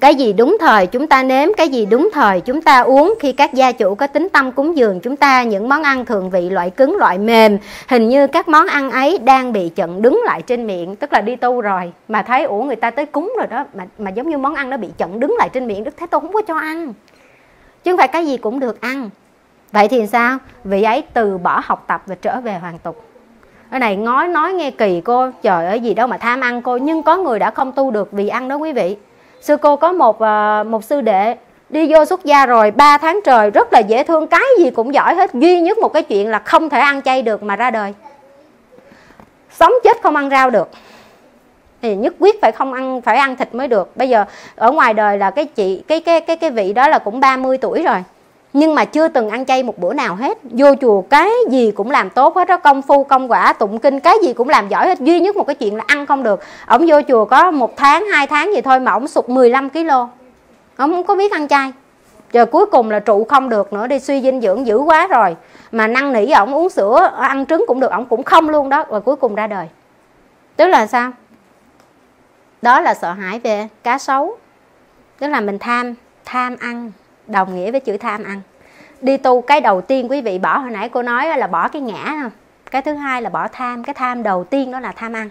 B: cái gì đúng thời chúng ta nếm, cái gì đúng thời chúng ta uống. Khi các gia chủ có tính tâm cúng dường, chúng ta những món ăn thường vị loại cứng, loại mềm. Hình như các món ăn ấy đang bị chận đứng lại trên miệng, tức là đi tu rồi, mà thấy, ủa, người ta tới cúng rồi đó. Mà mà giống như món ăn nó bị chận đứng lại trên miệng, đức thế tôn không có cho ăn. Chứ không phải cái gì cũng được ăn. Vậy thì sao? Vị ấy từ bỏ học tập và trở về hoàn tục. Cái này nói nói nghe kỳ cô, trời ơi, gì đâu mà tham ăn cô. Nhưng có người đã không tu được vì ăn đó quý vị sư cô có một uh, một sư đệ đi vô xuất gia rồi 3 tháng trời rất là dễ thương cái gì cũng giỏi hết. Duy nhất một cái chuyện là không thể ăn chay được mà ra đời. Sống chết không ăn rau được. Thì nhất quyết phải không ăn phải ăn thịt mới được. Bây giờ ở ngoài đời là cái chị cái cái cái cái vị đó là cũng 30 tuổi rồi nhưng mà chưa từng ăn chay một bữa nào hết. Vô chùa cái gì cũng làm tốt hết đó. Công phu, công quả, tụng kinh, cái gì cũng làm giỏi hết. Duy nhất một cái chuyện là ăn không được. Ổng vô chùa có một tháng, hai tháng gì thôi mà ổng sụt 15 kg ổng không có biết ăn chay. Rồi cuối cùng là trụ không được nữa, đi suy dinh dưỡng dữ quá rồi. Mà năn nỉ ổng uống sữa, ăn trứng cũng được, ổng cũng không luôn đó. Và cuối cùng ra đời. Tức là sao? Đó là sợ hãi về cá sấu. Tức là mình tham tham ăn đồng nghĩa với chữ tham ăn. Đi tu cái đầu tiên quý vị bỏ hồi nãy cô nói là bỏ cái ngã cái thứ hai là bỏ tham cái tham đầu tiên đó là tham ăn.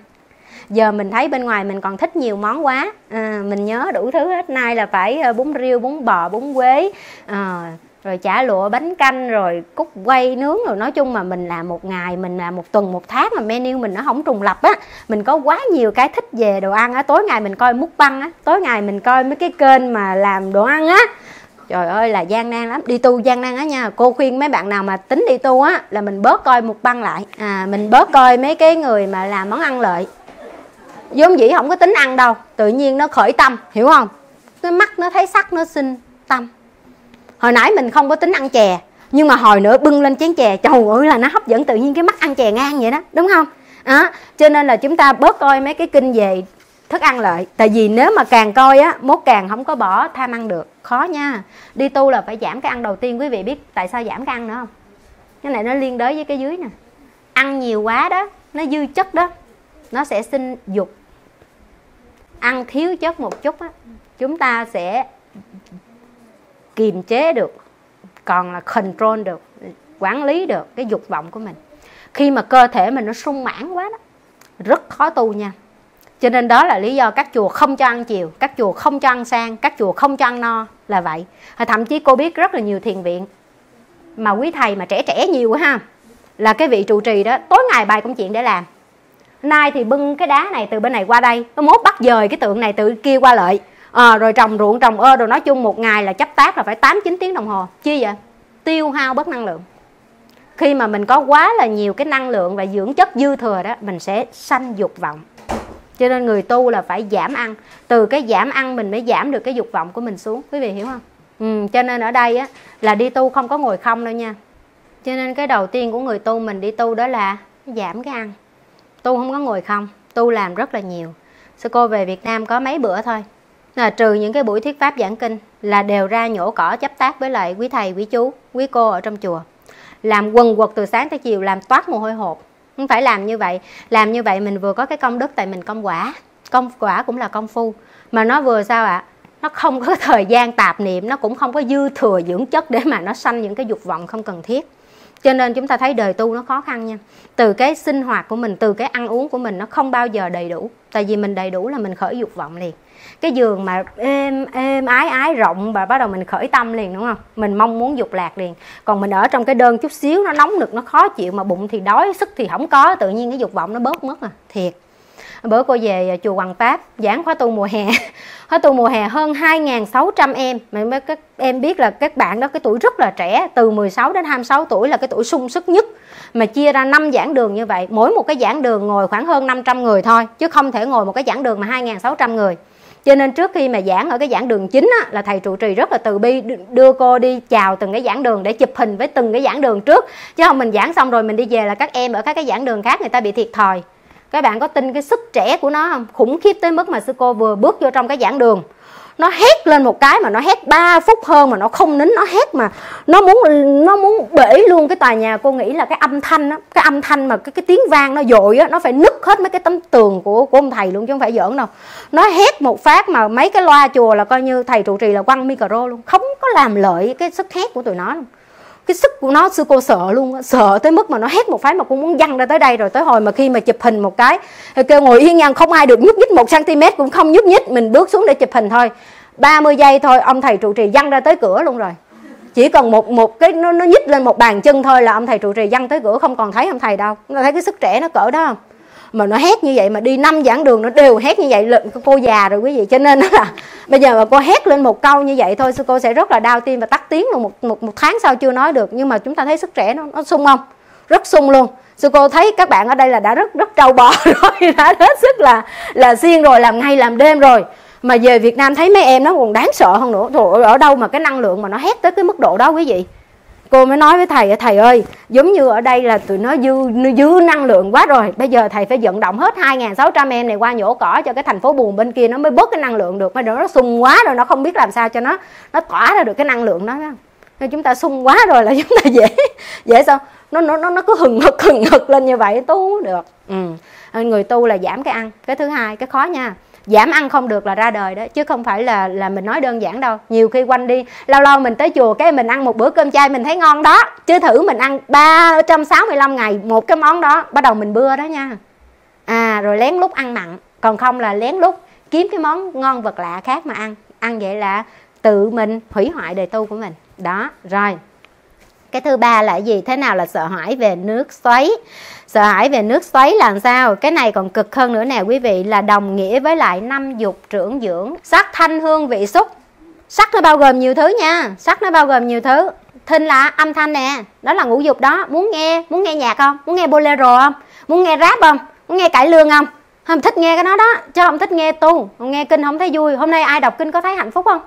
B: Giờ mình thấy bên ngoài mình còn thích nhiều món quá. À, mình nhớ đủ thứ hết. Nay là phải à, bún riêu bún bò bún quế à, rồi chả lụa bánh canh rồi cúc quay nướng rồi. Nói chung mà mình làm một ngày mình làm một tuần một tháng mà menu mình nó không trùng lập á mình có quá nhiều cái thích về đồ ăn á. Tối ngày mình coi múc băng á tối ngày mình coi mấy cái kênh mà làm đồ ăn á trời ơi là gian nan lắm. Đi tu gian nan á nha. Cô khuyên mấy bạn nào mà tính đi tu á là mình bớt coi một băng lại. À mình bớt coi mấy cái người mà làm món ăn lợi. Vốn dĩ không có tính ăn đâu. Tự nhiên nó khởi tâm hiểu không? Cái mắt nó thấy sắc nó sinh tâm. Hồi nãy mình không có tính ăn chè nhưng mà hồi nữa bưng lên chén chè trời ơi là nó hấp dẫn tự nhiên cái mắt ăn chè ngang vậy đó đúng không? À, cho nên là chúng ta bớt coi mấy cái kinh về thức ăn lợi. Tại vì nếu mà càng coi á, mốt càng không có bỏ tham ăn được. Khó nha. Đi tu là phải giảm cái ăn đầu tiên, quý vị biết tại sao giảm cái ăn nữa không? Cái này nó liên đới với cái dưới nè. Ăn nhiều quá đó, nó dư chất đó, nó sẽ sinh dục. Ăn thiếu chất một chút á, chúng ta sẽ kiềm chế được, còn là control được, quản lý được cái dục vọng của mình. Khi mà cơ thể mình nó sung mãn quá đó, rất khó tu nha cho nên đó là lý do các chùa không cho ăn chiều các chùa không cho ăn sang các chùa không cho ăn no là vậy. Thậm chí cô biết rất là nhiều thiền viện mà quý thầy mà trẻ trẻ nhiều quá ha là cái vị trụ trì đó tối ngày bài công chuyện để làm. Nay thì bưng cái đá này từ bên này qua đây nó mốt bắt dời cái tượng này từ kia qua lợi. À, rồi trồng ruộng trồng ơ rồi nói chung một ngày là chấp tác là phải 8 9 tiếng đồng hồ. Chi vậy? Tiêu hao bất năng lượng. Khi mà mình có quá là nhiều cái năng lượng và dưỡng chất dư thừa đó mình sẽ sanh dục vọng cho nên người tu là phải giảm ăn. Từ cái giảm ăn mình mới giảm được cái dục vọng của mình xuống. Quý vị hiểu không? Ừ, cho nên ở đây á là đi tu không có ngồi không đâu nha. Cho nên cái đầu tiên của người tu mình đi tu đó là giảm cái ăn. Tu không có ngồi không tu làm rất là nhiều. Sư cô về việt nam có mấy bữa thôi. Là trừ những cái buổi thuyết pháp giảng kinh là đều ra nhổ cỏ chấp tác với lại quý thầy quý chú quý cô ở trong chùa. Làm quần quật từ sáng tới chiều làm toát mồ hôi hột không phải làm như vậy. Làm như vậy mình vừa có cái công đức tại mình công quả. Công quả cũng là công phu. Mà nó vừa sao ạ? À? nó không có thời gian tạp niệm. Nó cũng không có dư thừa dưỡng chất để mà nó sanh những cái dục vọng không cần thiết. Cho nên chúng ta thấy đời tu nó khó khăn nha. Từ cái sinh hoạt của mình, từ cái ăn uống của mình nó không bao giờ đầy đủ. Tại vì mình đầy đủ là mình khởi dục vọng liền cái giường mà êm êm, ái ái rộng và bắt đầu mình khởi tâm liền, đúng không? Mình mong muốn dục lạc liền. Còn mình ở trong cái đơn chút xíu, nó nóng nực, nó khó chịu mà bụng thì đói, sức thì không có, tự nhiên cái dục vọng nó bớt mất à. Thiệt. Bữa cô về à, chùa Hoàng Pháp, giảng khóa tu mùa hè. Khóa tu mùa hè hơn 2.600 em. Mà các, em biết là các bạn đó, cái tuổi rất là trẻ, từ 16 đến 26 tuổi là cái tuổi sung sức nhất. Mà chia ra 5 giảng đường như vậy, mỗi một cái giảng đường ngồi khoảng hơn 500 người thôi, chứ không thể ngồi một cái giảng đường mà 2.600 người cho nên trước khi mà giảng ở cái giảng đường chính á, là thầy trụ trì rất là từ bi đưa cô đi chào từng cái giảng đường để chụp hình với từng cái giảng đường trước. Chứ không mình giảng xong rồi mình đi về là các em ở các cái giảng đường khác người ta bị thiệt thòi. Các bạn có tin cái sức trẻ của nó không? Khủng khiếp tới mức mà sư cô vừa bước vô trong cái giảng đường nó hét lên một cái mà nó hét 3 phút hơn mà nó không nín, nó hét mà nó muốn nó muốn bể luôn. Cái tòa nhà cô nghĩ là cái âm thanh á, cái âm thanh mà cái cái tiếng vang nó dội á, nó phải nứt hết mấy cái tấm tường của của ông thầy luôn chứ không phải giỡn đâu. Nó hét một phát mà mấy cái loa chùa là coi như thầy trụ trì là quăng micro luôn, không có làm lợi cái sức hét của tụi nó luôn cái sức của nó, sư cô sợ luôn sợ tới mức mà nó hét một phát mà cô muốn văng ra tới đây. Rồi tới hồi mà khi mà chụp hình một cái ờ, kêu ngồi yên nha không ai được nhúc nhích một cm cũng không nhúc nhích, mình bước xuống để chụp hình thôi. 30 giây thôi, ông thầy trụ trì văng ra tới cửa luôn rồi. Chỉ cần một một cái, nó nó nhích lên một bàn chân thôi là ông thầy trụ trì văng tới cửa, không còn thấy ông thầy đâu. Nó thấy cái sức trẻ nó cỡ đó không? Mà nó hét như vậy, mà đi năm giảng đường nó đều hét như vậy cô già rồi quý vị. Cho nên là bây giờ mà cô hét lên một câu như vậy thôi sư cô sẽ rất là đau tim và tắt tiếng luôn. Một một một tháng sau chưa nói được, nhưng mà chúng ta thấy sức trẻ nó nó sung không? Rất sung luôn. Sư cô thấy các bạn ở đây là đã rất rất trâu bò rồi, đã hết sức là là xiên rồi, làm ngay làm đêm rồi. Mà về Việt Nam thấy mấy em nó còn đáng sợ hơn nữa. Rồi ở đâu mà cái năng lượng mà nó hét tới cái mức độ đó quý vị? Cô mới nói với thầy thầy ơi, giống như ở đây là tụi nó dư dư năng lượng quá rồi. Bây giờ thầy phải vận động hết 2.600 em này qua nhổ cỏ cho cái thành phố buồn bên kia, nó mới bớt cái năng lượng được. Mà nó sung quá rồi, nó không biết làm sao cho nó nó tỏa ra được cái năng lượng đó nên chúng ta sung quá rồi là chúng ta dễ dễ sao? Nó nó nó nó cứ hừng hực hừng hực lên như vậy, tu được. Ừ. người tu là giảm cái ăn. Cái thứ hai, cái khó nha giảm ăn không được là ra đời đó, chứ không phải là là mình nói đơn giản đâu. Nhiều khi quanh đi, lâu lâu mình tới chùa cái mình ăn một bữa cơm chay mình thấy ngon đó, chứ thử mình ăn 365 ngày một cái món đó, bắt đầu mình bưa đó nha. À rồi lén lút ăn mặn, còn không là lén lút kiếm cái món ngon vật lạ khác mà ăn. Ăn vậy là tự mình hủy hoại đời tu của mình. Đó, rồi. Cái thứ ba là gì? Thế nào là sợ hãi về nước xoáy? Sợ hãi về nước xoáy là sao? Cái này còn cực hơn nữa nè, quý vị, là đồng nghĩa với lại năm dục trưởng dưỡng. Sắc thanh hương vị xúc. Sắc nó bao gồm nhiều thứ nha. Sắc nó bao gồm nhiều thứ. Thinh là âm thanh nè, đó là ngũ dục đó. Muốn nghe muốn nghe nhạc không? Muốn nghe bolero không? Muốn nghe rap không? Muốn nghe cải lương không? Không thích nghe cái đó đó, chứ không thích nghe tu. Nghe kinh không thấy vui. Hôm nay ai đọc kinh có thấy hạnh phúc không?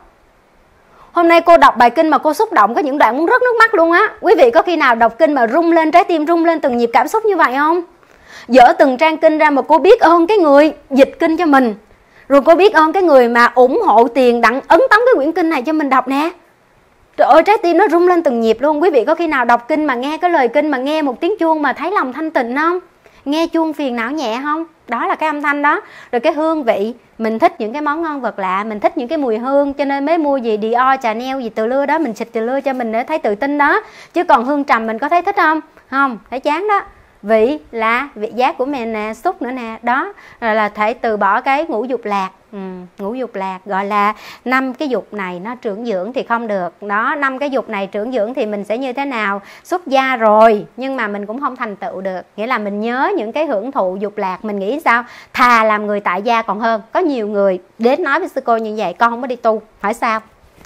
B: Hôm nay cô đọc bài kinh mà cô xúc động có những đoạn muốn rớt nước mắt luôn á. Quý vị có khi nào đọc kinh mà rung lên, trái tim rung lên từng nhịp cảm xúc như vậy không? Dở từng trang kinh ra mà cô biết ơn cái người dịch kinh cho mình. Rồi cô biết ơn cái người mà ủng hộ tiền đặng ấn tống cái quyển kinh này cho mình đọc nè. Trời ơi, trái tim nó rung lên từng nhịp luôn. Quý vị có khi nào đọc kinh mà nghe cái lời kinh Mà nghe một tiếng chuông mà thấy lòng thanh tịnh không? Nghe chuông phiền não nhẹ không? Đó là cái âm thanh đó. Rồi cái hương vị. Mình thích những cái món ngon vật lạ. Mình thích những cái mùi hương. Cho nên mới mua gì Dior, Chanel gì từ lưa đó Mình xịt từ lưa cho mình để thấy tự tin đó. Chứ còn hương trầm mình có thấy thích không? Không, thấy chán đó vị là vị giác của mình nè xúc nữa nè. Đó rồi là thể từ bỏ cái ngũ dục lạc. Ừ, ngũ dục lạc gọi là năm cái dục này nó trưởng dưỡng thì không được. Đó năm cái dục này trưởng dưỡng thì mình sẽ như thế nào? Xuất gia rồi nhưng mà mình cũng không thành tựu được. Nghĩa là mình nhớ những cái hưởng thụ dục lạc mình nghĩ sao? Thà làm người tại gia còn hơn. Có nhiều người đến nói với sư cô như vậy con không có đi tu. Hỏi sao?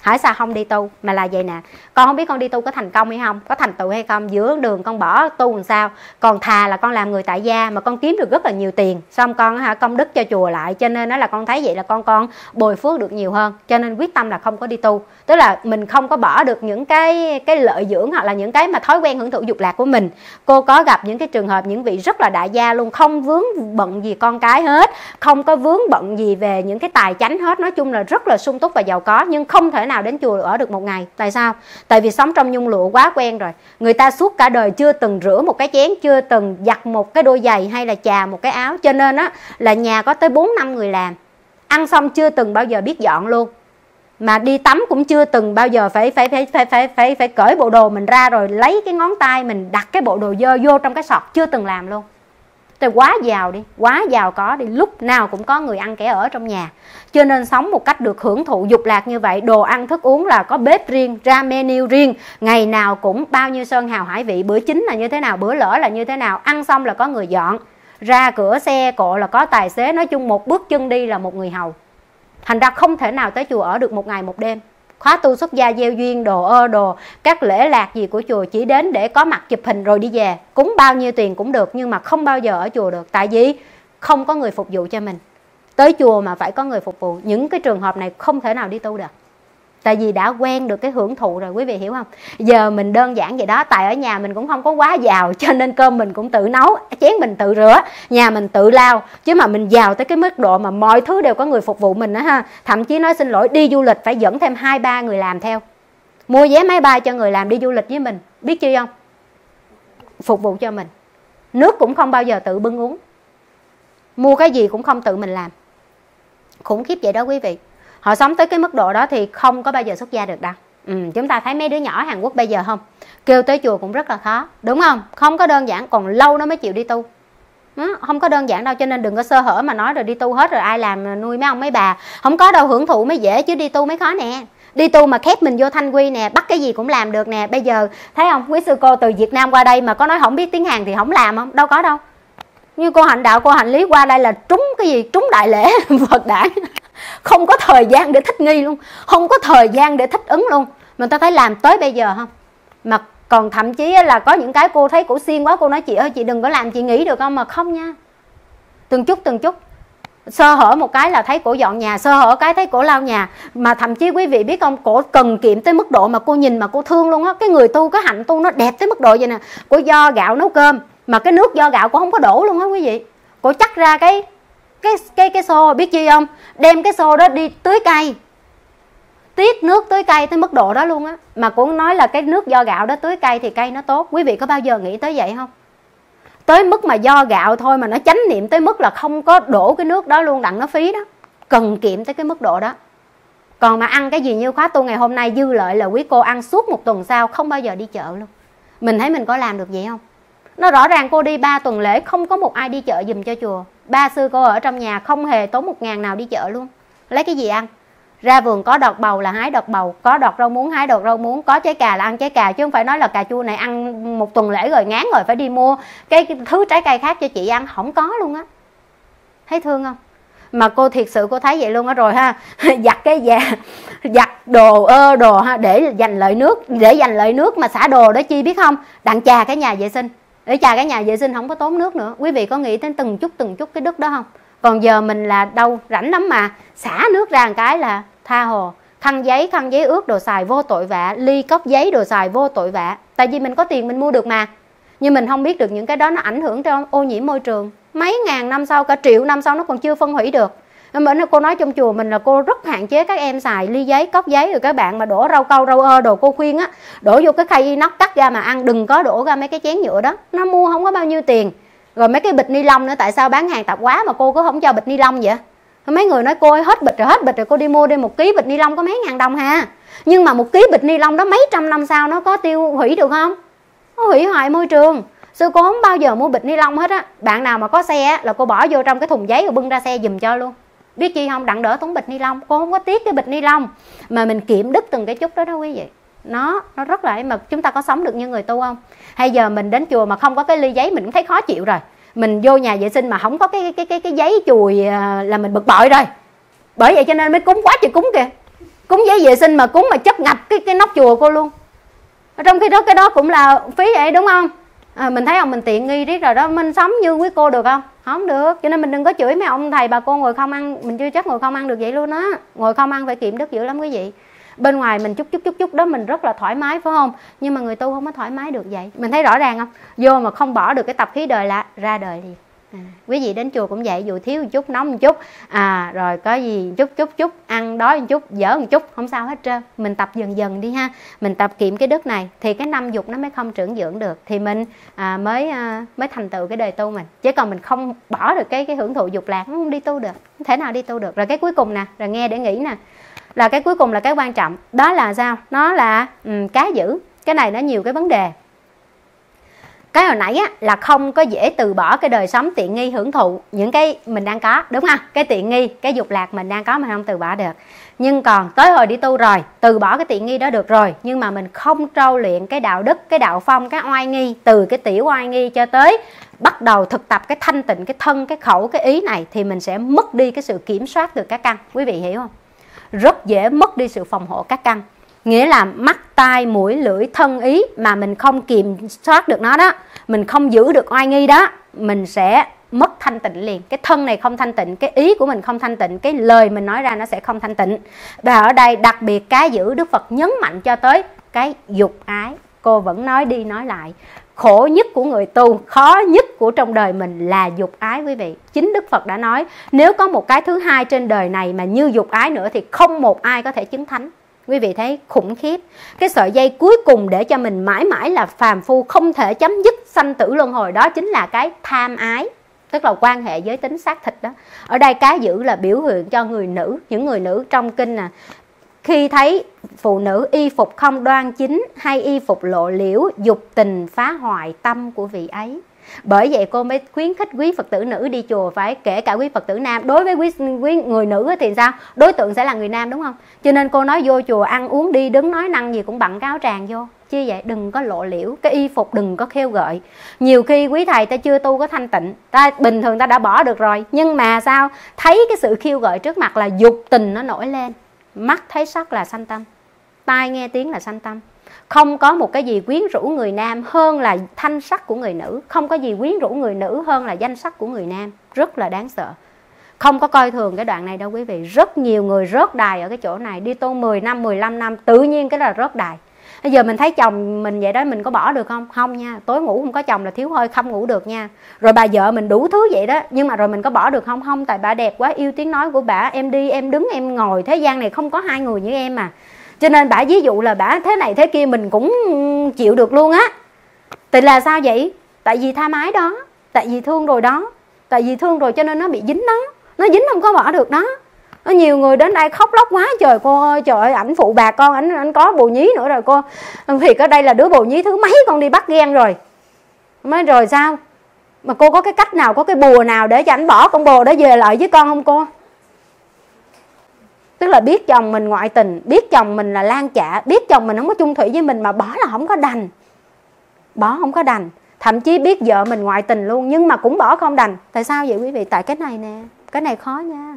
B: Hỏi sao không đi tu, mà là vậy nè. Con không biết con đi tu có thành công hay không, có thành tựu hay không, giữa đường con bỏ tu làm sao. Còn thà là con làm người tại gia mà con kiếm được rất là nhiều tiền. Xong con hả, công đức cho chùa lại, cho nên đó là con thấy vậy là con con bồi phước được nhiều hơn. Cho nên quyết tâm là không có đi tu. Tức là mình không có bỏ được những cái cái lợi dưỡng hoặc là những cái mà thói quen hưởng thụ dục lạc của mình. Cô có gặp những cái trường hợp, những vị rất là đại gia luôn, không vướng bận gì con cái hết, không có vướng bận gì về những cái tài chánh hết. Nói chung là rất là sung túc và giàu có, nhưng không thể nào đến chùa ở được một ngày? Tại sao? Tại vì sống trong nhung lụa quá quen rồi. Người ta suốt cả đời chưa từng rửa một cái chén, chưa từng giặt một cái đôi giày hay là chà một cái áo. Cho nên á, là nhà có tới bốn năm người làm. Ăn xong chưa từng bao giờ biết dọn luôn. Mà đi tắm cũng chưa từng bao giờ phải phải phải phải phải phải phải cởi bộ đồ mình ra rồi lấy cái ngón tay mình đặt cái bộ đồ dơ vô trong cái sọt chưa từng làm luôn tôi quá giàu đi, quá giàu có đi, lúc nào cũng có người ăn kẻ ở trong nhà. Cho nên sống một cách được hưởng thụ dục lạc như vậy, đồ ăn thức uống là có bếp riêng, ra menu riêng. Ngày nào cũng bao nhiêu sơn hào hải vị, bữa chính là như thế nào, bữa lỡ là như thế nào, ăn xong là có người dọn. Ra cửa xe cộ là có tài xế, nói chung một bước chân đi là một người hầu. Thành ra không thể nào tới chùa ở được một ngày một đêm khóa tu xuất gia gieo duyên, đồ ơ, đồ các lễ lạc gì của chùa chỉ đến để có mặt chụp hình rồi đi về. Cúng bao nhiêu tiền cũng được nhưng mà không bao giờ ở chùa được. Tại vì không có người phục vụ cho mình. Tới chùa mà phải có người phục vụ. Những cái trường hợp này không thể nào đi tu được tại vì đã quen được cái hưởng thụ rồi, quý vị hiểu không? Giờ mình đơn giản vậy đó, tại ở nhà mình cũng không có quá giàu, cho nên cơm mình cũng tự nấu, chén mình tự rửa, nhà mình tự lao. Chứ mà mình giàu tới cái mức độ mà mọi thứ đều có người phục vụ mình đó ha. Thậm chí nói xin lỗi, đi du lịch phải dẫn thêm hai, ba người làm theo. Mua vé máy bay cho người làm đi du lịch với mình, biết chưa không? Phục vụ cho mình. Nước cũng không bao giờ tự bưng uống. Mua cái gì cũng không tự mình làm. Khủng khiếp vậy đó quý vị họ sống tới cái mức độ đó thì không có bao giờ xuất gia được đâu. Ừ, chúng ta thấy mấy đứa nhỏ Hàn Quốc bây giờ không? Kêu tới chùa cũng rất là khó đúng không? Không có đơn giản còn lâu nó mới chịu đi tu. Ừ, không có đơn giản đâu cho nên đừng có sơ hở mà nói rồi đi tu hết rồi ai làm nuôi mấy ông mấy bà. Không có đâu hưởng thụ mới dễ chứ đi tu mới khó nè. Đi tu mà khép mình vô thanh quy nè bắt cái gì cũng làm được nè. Bây giờ thấy không? Quý sư cô từ việt nam qua đây mà có nói không biết tiếng hàn thì không làm không? Đâu có đâu. Như cô hạnh đạo cô hạnh lý qua đây là trúng cái gì? Trúng đại lễ phật đản không có thời gian để thích nghi luôn. Không có thời gian để thích ứng luôn. Mà ta thấy làm tới bây giờ không? Mà còn thậm chí là có những cái cô thấy cổ xiên quá, cô nói, chị ơi, chị đừng có làm chị nghĩ được không? Mà không nha. Từng chút từng chút. Sơ hở một cái là thấy cổ dọn nhà, sơ hở cái thấy cổ lau nhà. Mà thậm chí quý vị biết không, cổ cần kiệm tới mức độ mà cô nhìn mà cô thương luôn á. Cái người tu, cái hạnh tu nó đẹp tới mức độ vậy nè. Cô do gạo nấu cơm, mà cái nước do gạo cô không có đổ luôn á quý vị. Cổ chắc ra cái cái cái cái xô, biết chi không? Đem cái xô đó đi tưới cây. Tiết nước tưới cây tới mức độ đó luôn á. Mà cũng nói là cái nước do gạo đó tưới cây thì cây nó tốt. Quý vị có bao giờ nghĩ tới vậy không? Tới mức mà do gạo thôi mà nó chánh niệm tới mức là không có đổ cái nước đó luôn, đặng nó phí đó. Cần kiệm tới cái mức độ đó. Còn mà ăn cái gì như khóa tu ngày hôm nay dư lợi là quý cô ăn suốt một tuần sau không bao giờ đi chợ luôn. Mình thấy mình có làm được vậy không? Nó rõ ràng cô đi ba tuần lễ không có một ai đi chợ giùm cho chùa ba sư cô ở trong nhà không hề tốn một ngàn nào đi chợ luôn. Lấy cái gì ăn? Ra vườn có đọt bầu là hái đọt bầu, có đọt rau muống hái đọt rau muống, có trái cà là ăn trái cà, chứ không phải nói là cà chua này ăn một tuần lễ rồi ngán rồi phải đi mua cái thứ trái cây khác cho chị ăn, không có luôn á. Thấy thương không? Mà cô thiệt sự cô thấy vậy luôn á rồi ha. Giặt cái già, giặt đồ ơ đồ ha, để dành lợi nước, để dành lợi nước mà xả đồ đó chi biết không? Đặng trà cái nhà vệ sinh để chà cái nhà vệ sinh không có tốn nước nữa. Quý vị có nghĩ đến từng chút từng chút cái đất đó không? Còn giờ mình là đâu rảnh lắm mà. Xả nước ra một cái là tha hồ. Khăn giấy khăn giấy ướt đồ xài vô tội vạ. Ly cốc giấy đồ xài vô tội vạ. Tại vì mình có tiền mình mua được mà. Nhưng mình không biết được những cái đó nó ảnh hưởng cho ô nhiễm môi trường. Mấy ngàn năm sau, cả triệu năm sau nó còn chưa phân hủy được mà cô nói trong chùa mình là cô rất hạn chế các em xài ly giấy, cốc giấy, rồi các bạn mà đổ rau câu, rau ơ, đồ cô khuyên á, đổ vô cái khay inox cắt ra mà ăn, đừng có đổ ra mấy cái chén nhựa đó. Nó mua không có bao nhiêu tiền. Rồi mấy cái bịch ni lông nữa, tại sao bán hàng tạp quá mà cô cứ không cho bịch ni lông vậy? Mấy người nói cô ơi hết bịch rồi, hết bịch rồi, cô đi mua đi, một ký bịch ni lông có mấy ngàn đồng ha nhưng mà một ký bịch ni lông đó mấy trăm năm sau nó có tiêu hủy được không? Nó hủy hoại môi trường. Sư cô không bao giờ mua bịch ni lông hết á. Bạn nào mà có xe là cô bỏ vô trong cái thùng giấy rồi bưng ra xe giùm cho luôn biết chi không? Đặng đỡ tốn bịch ni lông. Cô không có tiếc cái bịch ni lông mà mình kiểm đứt từng cái chút đó đó quý vị. Nó nó rất là mà chúng ta có sống được như người tu không? Hay giờ mình đến chùa mà không có cái ly giấy mình cũng thấy khó chịu rồi. Mình vô nhà vệ sinh mà không có cái cái cái cái giấy chùi à, là mình bực bội rồi. Bởi vậy cho nên mới cúng quá trời cúng kìa. Cúng giấy vệ sinh mà cúng mà chất ngập cái cái nóc chùa cô luôn. Trong khi đó cái đó cũng là phí vậy đúng không? À, mình thấy không mình tiện nghi riết rồi đó. Mình sống như quý cô được không? Không được, cho nên mình đừng có chửi mấy ông thầy bà cô ngồi không ăn. Mình chưa chắc ngồi không ăn được vậy luôn á. Ngồi không ăn phải kiệm đức dữ lắm quý vị. Bên ngoài mình chút chút chút chút đó mình rất là thoải mái, phải không? Nhưng mà người tu không có thoải mái được vậy. Mình thấy rõ ràng không? Vô mà không bỏ được cái tập khí đời là ra đời liền à, quý vị đến chùa cũng vậy dù thiếu một chút nóng một chút à rồi có gì chút chút chút ăn đói một chút dở một chút không sao hết trơn. Mình tập dần dần đi ha. Mình tập kiệm cái đức này thì cái năm dục nó mới không trưởng dưỡng được. Thì mình à, mới à, mới thành tựu cái đời tu mình. Chứ còn mình không bỏ được cái cái hưởng thụ dục lạc không đi tu được không thể nào đi tu được. Rồi cái cuối cùng nè rồi nghe để nghĩ nè. Là cái cuối cùng là cái quan trọng. Đó là sao? Nó là um, cá giữ cái này nó nhiều cái vấn đề cái hồi nãy á, là không có dễ từ bỏ cái đời sống tiện nghi hưởng thụ những cái mình đang có đúng không? Cái tiện nghi cái dục lạc mình đang có mình không từ bỏ được. Nhưng còn tới hồi đi tu rồi từ bỏ cái tiện nghi đó được rồi nhưng mà mình không trau luyện cái đạo đức cái đạo phong cái oai nghi từ cái tiểu oai nghi cho tới bắt đầu thực tập cái thanh tịnh cái thân cái khẩu cái ý này thì mình sẽ mất đi cái sự kiểm soát được các căn. Quý vị hiểu không? Rất dễ mất đi sự phòng hộ các căn nghĩa là mắt, tai, mũi, lưỡi, thân ý mà mình không kiểm soát được nó đó. Mình không giữ được oai nghi đó. Mình sẽ mất thanh tịnh liền. Cái thân này không thanh tịnh, cái ý của mình không thanh tịnh, cái lời mình nói ra nó sẽ không thanh tịnh. Và ở đây đặc biệt cái giữ đức phật nhấn mạnh cho tới cái dục ái. Cô vẫn nói đi nói lại, khổ nhất của người tu, khó nhất của trong đời mình là dục ái quý vị. Chính đức phật đã nói, nếu có một cái thứ hai trên đời này mà như dục ái nữa thì không một ai có thể chứng thánh quý vị thấy khủng khiếp. Cái sợi dây cuối cùng để cho mình mãi mãi là phàm phu không thể chấm dứt sanh tử luân hồi, đó chính là cái tham ái, tức là quan hệ giới tính xác thịt đó. Ở đây cá dữ là biểu hiện cho người nữ, những người nữ trong kinh là khi thấy phụ nữ y phục không đoan chính hay y phục lộ liễu, dục tình phá hoại tâm của vị ấy bởi vậy cô mới khuyến khích quý phật tử nữ đi chùa phải kể cả quý phật tử nam. Đối với quý, quý người nữ thì sao? Đối tượng sẽ là người nam đúng không? Cho nên cô nói vô chùa ăn uống đi đứng nói năng gì cũng bận cáo tràng vô. Chứ vậy? Đừng có lộ liễu cái y phục đừng có khêu gợi. Nhiều khi quý thầy ta chưa tu có thanh tịnh ta bình thường ta đã bỏ được rồi. Nhưng mà sao? Thấy cái sự khiêu gợi trước mặt là dục tình nó nổi lên. Mắt thấy sắc là sanh tâm tai nghe tiếng là sanh tâm không có một cái gì quyến rũ người nam hơn là thanh sắc của người nữ. Không có gì quyến rũ người nữ hơn là danh sắc của người nam. Rất là đáng sợ. Không có coi thường cái đoạn này đâu quý vị. Rất nhiều người rớt đài ở cái chỗ này. Đi tu 10 năm 15 năm, tự nhiên cái là rớt đài. Bây giờ mình thấy chồng mình vậy đó, mình có bỏ được không? Không nha. Tối ngủ không có chồng là thiếu hơi, không ngủ được nha. Rồi bà vợ mình đủ thứ vậy đó. Nhưng mà rồi mình có bỏ được không? Không, tại bà đẹp quá, yêu tiếng nói của bà. Em đi, em đứng, em ngồi. Thế gian này không có hai người như em mà cho nên bà ví dụ là bà thế này thế kia mình cũng chịu được luôn á. Thì là sao vậy? Tại vì tha mái đó, tại vì thương rồi đó, tại vì thương rồi cho nên nó bị dính đó nó dính không có bỏ được đó. Có nhiều người đến đây khóc lóc quá, trời cô ơi, trời ơi, ảnh phụ bà con, ảnh ảnh có bồ nhí nữa rồi cô. Thì ở đây là đứa bồ nhí thứ mấy con đi bắt ghen rồi. Mới rồi sao? Mà cô có cái cách nào, có cái bùa nào để cho ảnh bỏ con bồ đó về lại với con không cô? Tức là biết chồng mình ngoại tình, biết chồng mình là lan chạ biết chồng mình không có chung thủy với mình mà bỏ là không có đành. Bỏ không có đành. Thậm chí biết vợ mình ngoại tình luôn, nhưng mà cũng bỏ không đành. Tại sao vậy quý vị? Tại cái này nè, cái này khó nha.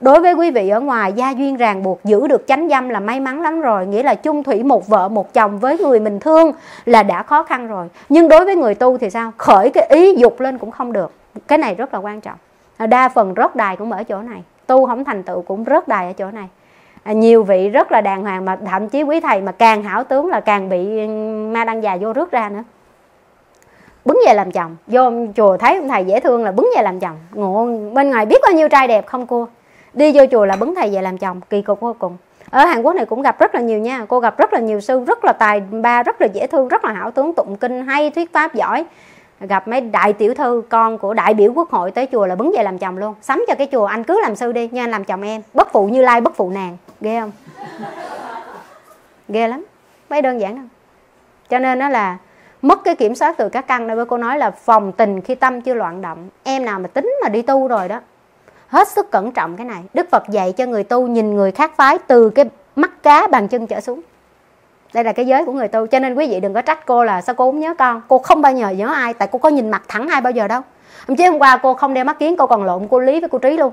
B: Đối với quý vị ở ngoài, gia duyên ràng buộc giữ được chánh dâm là may mắn lắm rồi. Nghĩa là chung thủy một vợ, một chồng với người mình thương là đã khó khăn rồi. Nhưng đối với người tu thì sao? Khởi cái ý dục lên cũng không được. Cái này rất là quan trọng. Đa phần rốt đài cũng ở chỗ này tu không thành tựu cũng rớt đài ở chỗ này. À, nhiều vị rất là đàng hoàng mà thậm chí quý thầy mà càng hảo tướng là càng bị ừ, ma đăng già vô rước ra nữa. Bứng về làm chồng. Vô chùa thấy ông thầy dễ thương là bứng về làm chồng. Ngộ bên ngoài biết bao nhiêu trai đẹp không cô? Đi vô chùa là bứng thầy về làm chồng. Kỳ cục vô cùng. Ở Hàn Quốc này cũng gặp rất là nhiều nha. Cô gặp rất là nhiều sư rất là tài ba rất là dễ thương rất là hảo tướng tụng kinh hay thuyết pháp giỏi gặp mấy đại tiểu thư, con của đại biểu quốc hội tới chùa là bứng về làm chồng luôn. Sắm cho cái chùa, anh cứ làm sư đi nha, anh làm chồng em. Bất phụ như lai, bất phụ nàng. Ghê không? Ghê lắm. Mấy đơn giản không cho nên nó là mất cái kiểm soát từ các căn. Đây với cô nói là phòng tình khi tâm chưa loạn động. Em nào mà tính mà đi tu rồi đó. Hết sức cẩn trọng cái này. Đức phật dạy cho người tu nhìn người khác phái từ cái mắt cá bàn chân trở xuống đây là cái giới của người tu, cho nên quý vị đừng có trách cô là sao cô không nhớ con. Cô không bao giờ nhớ ai, tại cô có nhìn mặt thẳng ai bao giờ đâu. Hôm chứ hôm qua cô không đeo mắt kiến, cô còn lộn cô lý với cô trí luôn.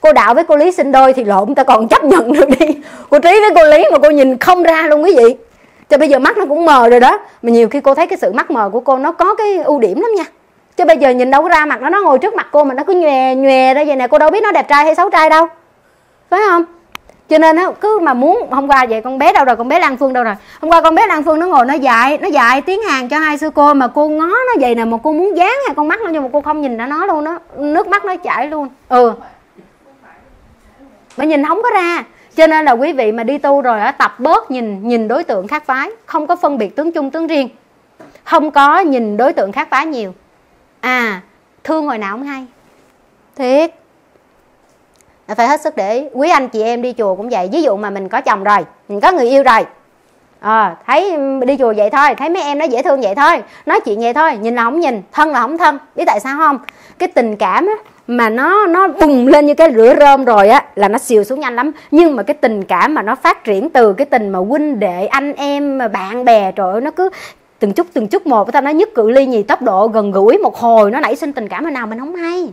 B: Cô đạo với cô lý sinh đôi thì lộn, ta còn chấp nhận được đi. Cô trí với cô lý mà cô nhìn không ra luôn quý vị. Cho bây giờ mắt nó cũng mờ rồi đó. Mà nhiều khi cô thấy cái sự mắt mờ của cô nó có cái ưu điểm lắm nha. Chứ bây giờ nhìn đâu có ra mặt nó nó ngồi trước mặt cô mà nó cứ nhòe nhòe ra vậy nè. Cô đâu biết nó đẹp trai hay xấu trai đâu. Phải không? Cho nên nó cứ mà muốn, hôm qua vậy con bé đâu rồi, con bé Lan Phương đâu rồi. Hôm qua con bé Lan Phương nó ngồi nó dạy nó dạy tiếng Hàn cho hai sư cô mà cô ngó nó vậy nè, mà cô muốn dán hai con mắt nó nhưng mà cô không nhìn ra nó luôn đó nước mắt nó chảy luôn. Ừ. Mà nhìn không có ra. Cho nên là quý vị mà đi tu rồi á, tập bớt nhìn nhìn đối tượng khác phái. Không có phân biệt tướng chung, tướng riêng. Không có nhìn đối tượng khác phái nhiều. À thương hồi nào không hay? Thiệt phải hết sức để quý anh chị em đi chùa cũng vậy. Ví dụ mà mình có chồng rồi mình có người yêu rồi. À, thấy ừ, đi chùa vậy thôi. Thấy mấy em nó dễ thương vậy thôi. Nói chuyện vậy thôi. Nhìn là không nhìn thân là không thân. Biết tại sao không? Cái tình cảm á mà nó nó bùng lên như cái lửa rơm rồi á là nó xìu xuống nhanh lắm. Nhưng mà cái tình cảm mà nó phát triển từ cái tình mà huynh đệ anh em mà bạn bè trời ơi nó cứ từng chút từng chút một. Ta nói nhất cự ly nhì tốc độ gần gũi một hồi nó nảy sinh tình cảm hồi nào mình không hay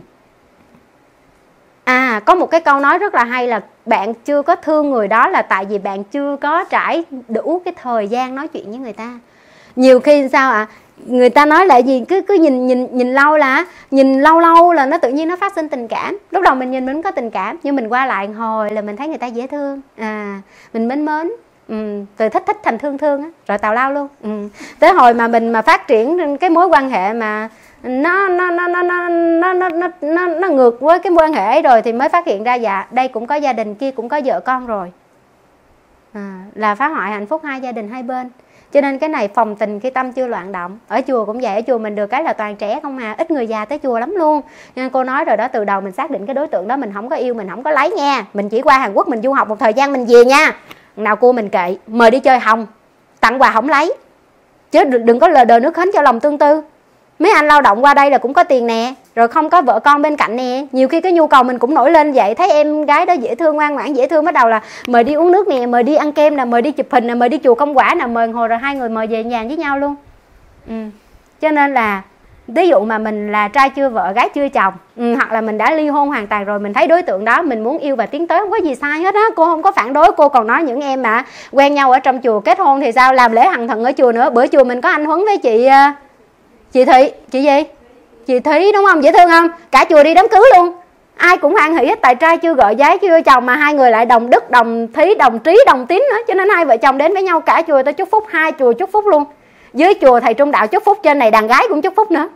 B: à có một cái câu nói rất là hay là bạn chưa có thương người đó là tại vì bạn chưa có trải đủ cái thời gian nói chuyện với người ta. Nhiều khi sao ạ? À, người ta nói lại gì? Cứ cứ nhìn nhìn nhìn lâu là nhìn lâu lâu là nó tự nhiên nó phát sinh tình cảm. Lúc đầu mình nhìn mình có tình cảm nhưng mình qua lại hồi là mình thấy người ta dễ thương. À mình mến mến. Ừ, từ thích thích thành thương thương á. Rồi tào lao luôn. Ừ. tới hồi mà mình mà phát triển cái mối quan hệ mà nó nó nó nó nó nó nó nó nó, ngược với cái quan hệ ấy rồi thì mới phát hiện ra dạ đây cũng có gia đình kia cũng có vợ con rồi. À, là phá hoại hạnh phúc hai gia đình hai bên. Cho nên cái này phòng tình khi tâm chưa loạn động. Ở chùa cũng vậy ở chùa mình được cái là toàn trẻ không à ít người già tới chùa lắm luôn. Nên cô nói rồi đó từ đầu mình xác định cái đối tượng đó mình không có yêu mình không có lấy nha. Mình chỉ qua hàn quốc mình du học một thời gian mình về nha. Nào cô mình kệ mời đi chơi hồng. Tặng quà không lấy. Chứ đừng có lờ đờ nước hến cho lòng tương tư mấy anh lao động qua đây là cũng có tiền nè rồi không có vợ con bên cạnh nè. Nhiều khi cái nhu cầu mình cũng nổi lên vậy. Thấy em gái đó dễ thương ngoan ngoãn dễ thương bắt đầu là mời đi uống nước nè mời đi ăn kem nè mời đi chụp hình nè mời đi chùa công quả nè mời hồi rồi hai người mời về nhà với nhau luôn. Ừ. cho nên là ví dụ mà mình là trai chưa vợ gái chưa chồng ừ, hoặc là mình đã ly hôn hoàn toàn rồi mình thấy đối tượng đó mình muốn yêu và tiến tới không có gì sai hết á. Cô không có phản đối cô còn nói những em mà quen nhau ở trong chùa kết hôn thì sao làm lễ hằng thần ở chùa nữa. Bữa chùa mình có anh huấn với chị à, chị thị chị gì? Chị thúy đúng không? Dễ thương không? Cả chùa đi đám cưới luôn. Ai cũng hoan hỷ hết, tại trai chưa gọi giấy, chưa chồng mà hai người lại đồng đức, đồng thí, đồng trí, đồng tín nữa. Cho nên hai vợ chồng đến với nhau cả chùa tôi chúc phúc, hai chùa chúc phúc luôn. Dưới chùa thầy trung đạo chúc phúc, trên này đàn gái cũng chúc phúc nữa.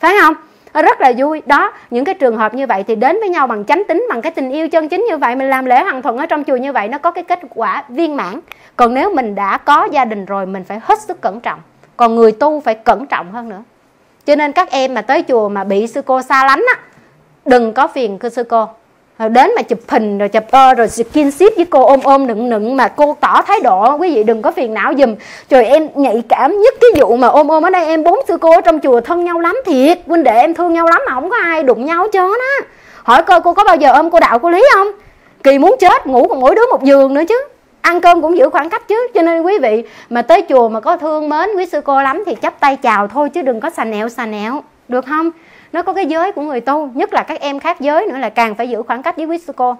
B: Phải không? Rất là vui. Đó, những cái trường hợp như vậy thì đến với nhau bằng chánh tính bằng cái tình yêu chân chính như vậy, mình làm lễ hằng thuận ở trong chùa như vậy, nó có cái kết quả viên mãn. Còn nếu mình đã có gia đình rồi, mình phải hết sức cẩn trọng. Còn người tu phải cẩn trọng hơn nữa cho nên các em mà tới chùa mà bị sư cô xa lánh á, đừng có phiền cơ sư cô. Rồi đến mà chụp hình rồi chụp ơ rồi skin ship với cô ôm ôm nựng nựng mà cô tỏ thái độ, quý vị đừng có phiền não dùm trời, em nhạy cảm nhất cái vụ mà ôm ôm ở đây, em bốn sư cô ở trong chùa thân nhau lắm thiệt. Huynh đệ em thương nhau lắm mà không có ai đụng nhau hết trơn á. Hỏi coi cô có bao giờ ôm cô đạo cô lý không? Kỳ muốn chết, ngủ còn mỗi đứa một giường nữa chứ ăn cơm cũng giữ khoảng cách chứ. Cho nên quý vị mà tới chùa mà có thương mến quý sư cô lắm thì chắp tay chào thôi chứ đừng có xà nẹo xà nẹo. Được không? Nó có cái giới của người tu, nhất là các em khác giới nữa là càng phải giữ khoảng cách với quý sư cô.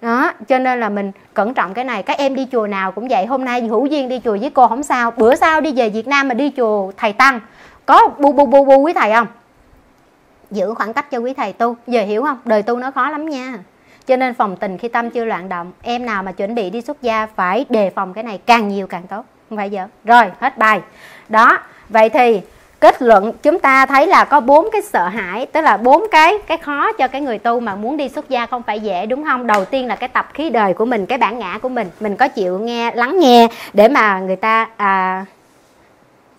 B: Đó, cho nên là mình cẩn trọng cái này. Các em đi chùa nào cũng vậy. Hôm nay hữu duyên đi chùa với cô không sao. Bữa sau đi về việt nam mà đi chùa thầy tăng. Có bu bu bu bu quý thầy không? Giữ khoảng cách cho quý thầy tu. Giờ hiểu không? Đời tu nó khó lắm nha cho nên phòng tình khi tâm chưa loạn động em nào mà chuẩn bị đi xuất gia phải đề phòng cái này càng nhiều càng tốt. Không phải giờ. Rồi hết bài. Đó vậy thì kết luận chúng ta thấy là có bốn cái sợ hãi tức là bốn cái cái khó cho cái người tu mà muốn đi xuất gia không phải dễ đúng không? Đầu tiên là cái tập khí đời của mình cái bản ngã của mình. Mình có chịu nghe lắng nghe để mà người ta à,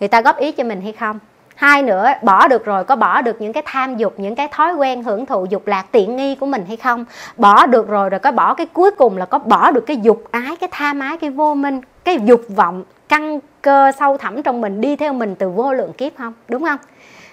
B: người ta góp ý cho mình hay không? Hai nữa, bỏ được rồi, có bỏ được những cái tham dục, những cái thói quen hưởng thụ dục lạc tiện nghi của mình hay không? Bỏ được rồi rồi có bỏ cái cuối cùng là có bỏ được cái dục ái, cái tham ái, cái vô minh, cái dục vọng, căn cơ sâu thẳm trong mình đi theo mình từ vô lượng kiếp không? Đúng không?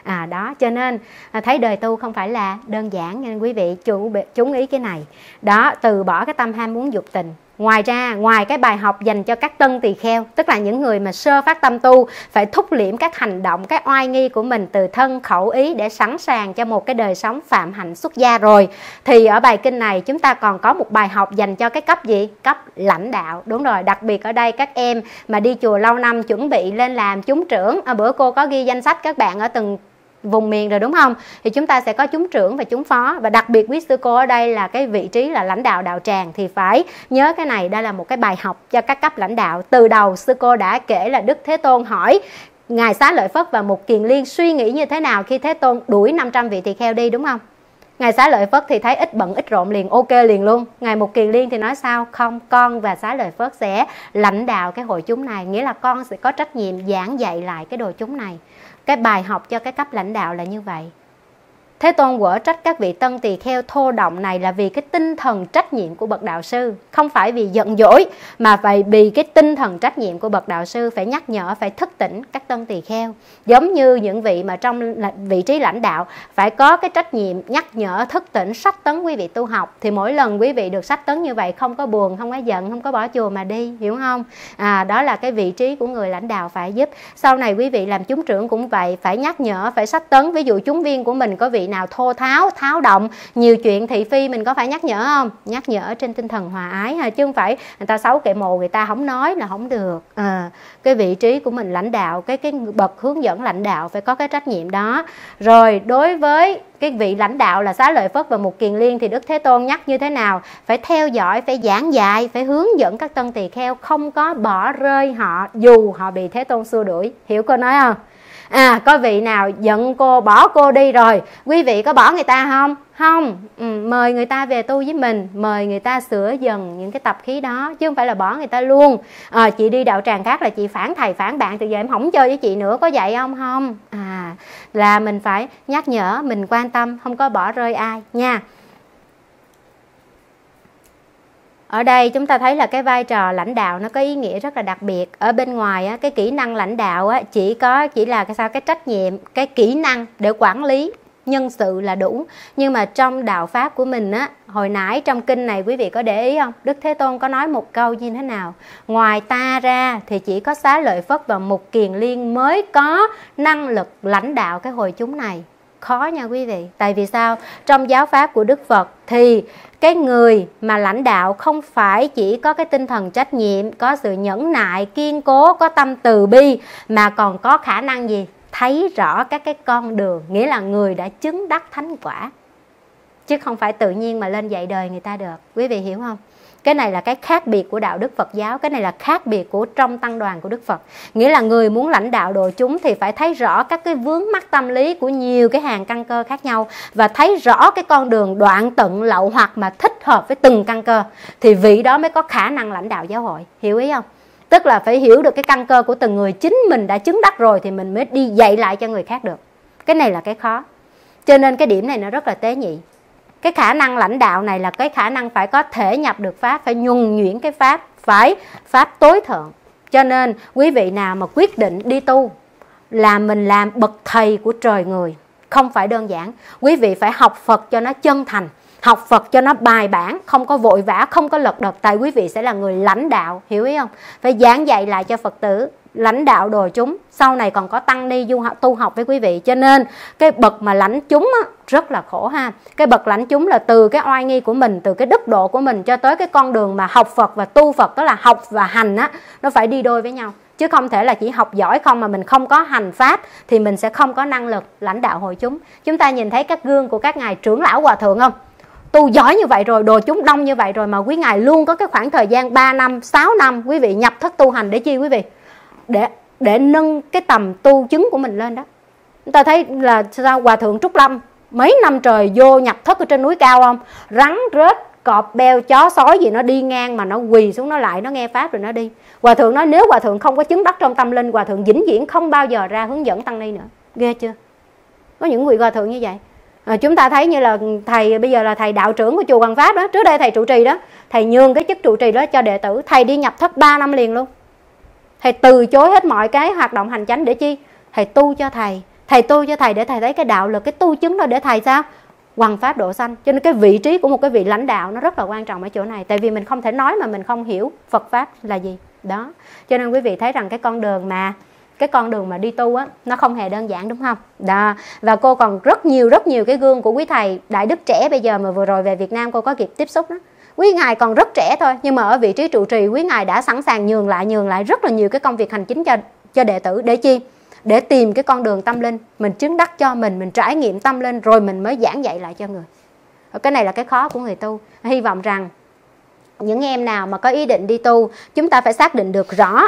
B: À đó, cho nên à, thấy đời tu không phải là đơn giản nên quý vị, chú chú ý cái này. Đó, từ bỏ cái tâm ham muốn dục tình ngoài ra ngoài cái bài học dành cho các tân tỳ kheo tức là những người mà sơ phát tâm tu phải thúc liễm các hành động cái oai nghi của mình từ thân khẩu ý để sẵn sàng cho một cái đời sống phạm hạnh xuất gia rồi. Thì ở bài kinh này chúng ta còn có một bài học dành cho cái cấp gì? Cấp lãnh đạo. Đúng rồi đặc biệt ở đây các em mà đi chùa lâu năm chuẩn bị lên làm chúng trưởng. À, bữa cô có ghi danh sách các bạn ở từng vùng miền rồi, đúng không? Thì chúng ta sẽ có chúng trưởng và chúng phó. Và đặc biệt quý sư cô ở đây là cái vị trí là lãnh đạo đạo tràng thì phải nhớ cái này, đây là một cái bài học cho các cấp lãnh đạo. Từ đầu sư cô đã kể là đức thế tôn hỏi, ngài xá lợi phất và một kiền liên suy nghĩ như thế nào khi thế tôn đuổi 500 vị tỳ kheo đi? Đúng không? Ngài xá lợi phất thì thấy ít bận, ít rộn liền, ok liền luôn. Ngài một kiền liên thì nói sao? Không, con và xá lợi phất sẽ lãnh đạo cái hội chúng này, nghĩa là con sẽ có trách nhiệm giảng dạy lại cái đồ chúng này cái bài học cho cái cấp lãnh đạo là như vậy. Thế Tôn quở trách các vị tân tỳ kheo thô động này là vì cái tinh thần trách nhiệm của bậc đạo sư, không phải vì giận dỗi mà phải vì cái tinh thần trách nhiệm của bậc đạo sư phải nhắc nhở, phải thức tỉnh các tân tỳ kheo. Giống như những vị mà trong vị trí lãnh đạo phải có cái trách nhiệm nhắc nhở, thức tỉnh, sách tấn quý vị tu học thì mỗi lần quý vị được sách tấn như vậy không có buồn, không có giận, không có bỏ chùa mà đi, hiểu không? À đó là cái vị trí của người lãnh đạo phải giúp. Sau này quý vị làm chúng trưởng cũng vậy, phải nhắc nhở, phải sách tấn. Ví dụ chúng viên của mình có vị nào thô tháo tháo động. Nhiều chuyện thị phi mình có phải nhắc nhở không? Nhắc nhở trên tinh thần hòa ái ha chứ không phải người ta xấu kệ mồ người ta không nói là không được. À, cái vị trí của mình lãnh đạo cái cái bậc hướng dẫn lãnh đạo phải có cái trách nhiệm đó. Rồi đối với cái vị lãnh đạo là xá lợi phất và một kiền liên thì đức thế tôn nhắc như thế nào? Phải theo dõi phải giảng dạy phải hướng dẫn các tân tỳ kheo không có bỏ rơi họ dù họ bị thế tôn xua đuổi. Hiểu cô nói không? À có vị nào giận cô bỏ cô đi rồi? Quý vị có bỏ người ta không? Không. Ừ, mời người ta về tu với mình mời người ta sửa dần những cái tập khí đó chứ không phải là bỏ người ta luôn. À, chị đi đạo tràng khác là chị phản thầy phản bạn từ giờ em không chơi với chị nữa có vậy không? Không. À là mình phải nhắc nhở mình quan tâm không có bỏ rơi ai nha. Ở đây chúng ta thấy là cái vai trò lãnh đạo nó có ý nghĩa rất là đặc biệt. Ở bên ngoài á, cái kỹ năng lãnh đạo á, chỉ có chỉ là cái sao cái trách nhiệm cái kỹ năng để quản lý nhân sự là đủ. Nhưng mà trong đạo pháp của mình á hồi nãy trong kinh này quý vị có để ý không? Đức thế tôn có nói một câu như thế nào? Ngoài ta ra thì chỉ có xá lợi phất và mục kiền liên mới có năng lực lãnh đạo cái hồi chúng này. Khó nha quý vị. Tại vì sao? Trong giáo pháp của đức phật thì cái người mà lãnh đạo không phải chỉ có cái tinh thần trách nhiệm, có sự nhẫn nại, kiên cố, có tâm từ bi, mà còn có khả năng gì? Thấy rõ các cái con đường, nghĩa là người đã chứng đắc thánh quả. Chứ không phải tự nhiên mà lên dạy đời người ta được. Quý vị hiểu không? Cái này là cái khác biệt của đạo đức Phật giáo, cái này là khác biệt của trong tăng đoàn của Đức Phật. Nghĩa là người muốn lãnh đạo đồ chúng thì phải thấy rõ các cái vướng mắc tâm lý của nhiều cái hàng căn cơ khác nhau và thấy rõ cái con đường đoạn tận lậu hoặc mà thích hợp với từng căn cơ thì vị đó mới có khả năng lãnh đạo giáo hội. Hiểu ý không? Tức là phải hiểu được cái căn cơ của từng người, chính mình đã chứng đắc rồi thì mình mới đi dạy lại cho người khác được. Cái này là cái khó. Cho nên cái điểm này nó rất là tế nhị cái khả năng lãnh đạo này là cái khả năng phải có thể nhập được pháp, phải nhuần nhuyễn cái pháp, phải pháp tối thượng. Cho nên, quý vị nào mà quyết định đi tu là mình làm bậc thầy của trời người, không phải đơn giản. Quý vị phải học phật cho nó chân thành, học Phật cho nó bài bản, không có vội vã, không có lật đật. Tại quý vị sẽ là người lãnh đạo, hiểu ý không? Phải giảng dạy lại cho Phật tử lãnh đạo đồ chúng. Sau này còn có tăng ni du học, tu học với quý vị. Cho nên cái bậc mà lãnh chúng á, rất là khổ ha. Cái bậc lãnh chúng là từ cái oai nghi của mình từ cái đức độ của mình cho tới cái con đường mà học Phật và tu Phật đó là học và hành á nó phải đi đôi với nhau. Chứ không thể là chỉ học giỏi không mà mình không có hành pháp thì mình sẽ không có năng lực lãnh đạo hội chúng. Chúng ta nhìn thấy các gương của các ngài trưởng lão hòa thượng không? Tu giỏi như vậy rồi đồ chúng đông như vậy rồi mà quý ngài luôn có cái khoảng thời gian 3 năm 6 năm quý vị nhập thất tu hành để chi quý vị? Để để nâng cái tầm tu chứng của mình lên đó. Chúng ta thấy là sao hòa thượng trúc lâm mấy năm trời vô nhập thất ở trên núi cao không? Rắn rết cọp beo chó sói gì nó đi ngang mà nó quỳ xuống nó lại nó nghe pháp rồi nó đi. Hòa thượng nói nếu hòa thượng không có chứng đắc trong tâm linh hòa thượng vĩnh viễn không bao giờ ra hướng dẫn tăng ni nữa. Ghê chưa? Có những người hòa thượng như vậy. À, chúng ta thấy như là thầy bây giờ là thầy đạo trưởng của chùa Hoàng Pháp đó trước đây thầy trụ trì đó. Thầy nhường cái chức trụ trì đó cho đệ tử. Thầy đi nhập thất 3 năm liền luôn thầy từ chối hết mọi cái hoạt động hành chánh để chi? Thầy tu cho thầy. Thầy tu cho thầy để thầy thấy cái đạo là cái tu chứng đó để thầy sao? Hoàng pháp độ sanh. Cho nên cái vị trí của một cái vị lãnh đạo nó rất là quan trọng ở chỗ này. Tại vì mình không thể nói mà mình không hiểu phật pháp là gì. Đó. Cho nên quý vị thấy rằng cái con đường mà, cái con đường mà đi tu á, nó không hề đơn giản, đúng không? Đó. Và cô còn rất nhiều rất nhiều cái gương của quý thầy, đại đức trẻ bây giờ mà vừa rồi về Việt Nam cô có kịp tiếp xúc đó quý ngài còn rất trẻ thôi, nhưng mà ở vị trí trụ trì, quý ngài đã sẵn sàng nhường lại nhường lại rất là nhiều cái công việc hành chính cho cho đệ tử. Để chi? Để tìm cái con đường tâm linh. Mình chứng đắc cho mình mình trải nghiệm tâm linh, rồi mình mới giảng dạy lại cho người. Cái này là cái khó của người tu. Hy vọng rằng những em nào mà có ý định đi tu, chúng ta phải xác định được rõ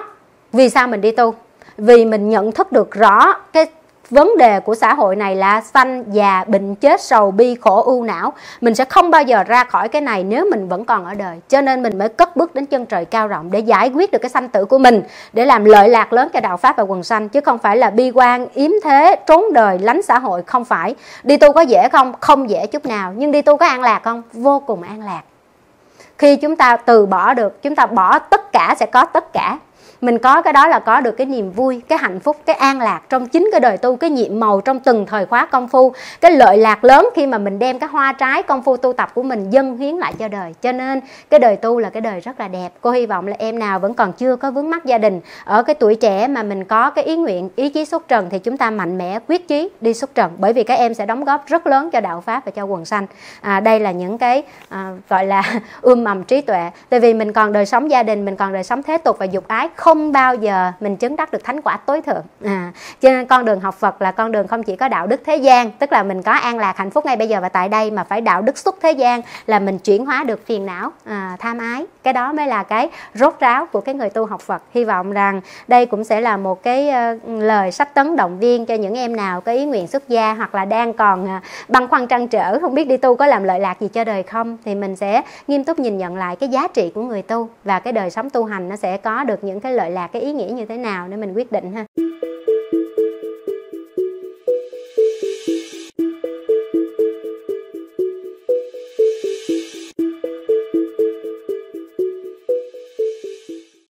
B: vì sao mình đi tu. Vì mình nhận thức được rõ cái vấn đề của xã hội này là sanh già bệnh chết sầu bi khổ ưu não. Mình sẽ không bao giờ ra khỏi cái này nếu mình vẫn còn ở đời. Cho nên mình mới cất bước đến chân trời cao rộng để giải quyết được cái sanh tử của mình, để làm lợi lạc lớn cho đạo pháp và quần sanh, chứ không phải là bi quan, yếm thế, trốn đời, lánh xã hội. Không phải. Đi tu có dễ không? Không dễ chút nào. Nhưng đi tu có an lạc không? Vô cùng an lạc. Khi chúng ta từ bỏ được, chúng ta bỏ tất cả, sẽ có tất cả mình có cái đó là có được cái niềm vui cái hạnh phúc cái an lạc trong chính cái đời tu cái nhiệm màu trong từng thời khóa công phu. Cái lợi lạc lớn khi mà mình đem cái hoa trái công phu tu tập của mình dâng hiến lại cho đời. Cho nên cái đời tu là cái đời rất là đẹp. Cô hy vọng là em nào vẫn còn chưa có vướng mắc gia đình ở cái tuổi trẻ mà mình có cái ý nguyện ý chí xuất trần thì chúng ta mạnh mẽ quyết chí đi xuất trần. Bởi vì các em sẽ đóng góp rất lớn cho đạo pháp và cho quần xanh à, đây là những cái à, gọi là ươm mầm trí tuệ. Tại vì mình còn đời sống gia đình mình còn đời sống thế tục và dục ái không không bao giờ mình chứng đắc được thánh quả tối thượng. À, cho nên con đường học Phật là con đường không chỉ có đạo đức thế gian tức là mình có an lạc hạnh phúc ngay bây giờ và tại đây mà phải đạo đức xuất thế gian là mình chuyển hóa được phiền não à, tham ái. Cái đó mới là cái rốt ráo của cái người tu học Phật. Hy vọng rằng đây cũng sẽ là một cái uh, lời sách tấn động viên cho những em nào có ý nguyện xuất gia hoặc là đang còn uh, băn khoăn trăn trở không biết đi tu có làm lợi lạc gì cho đời không thì mình sẽ nghiêm túc nhìn nhận lại cái giá trị của người tu và cái đời sống tu hành nó sẽ có được những cái lợi lạc cái ý nghĩa như thế nào để mình quyết định ha.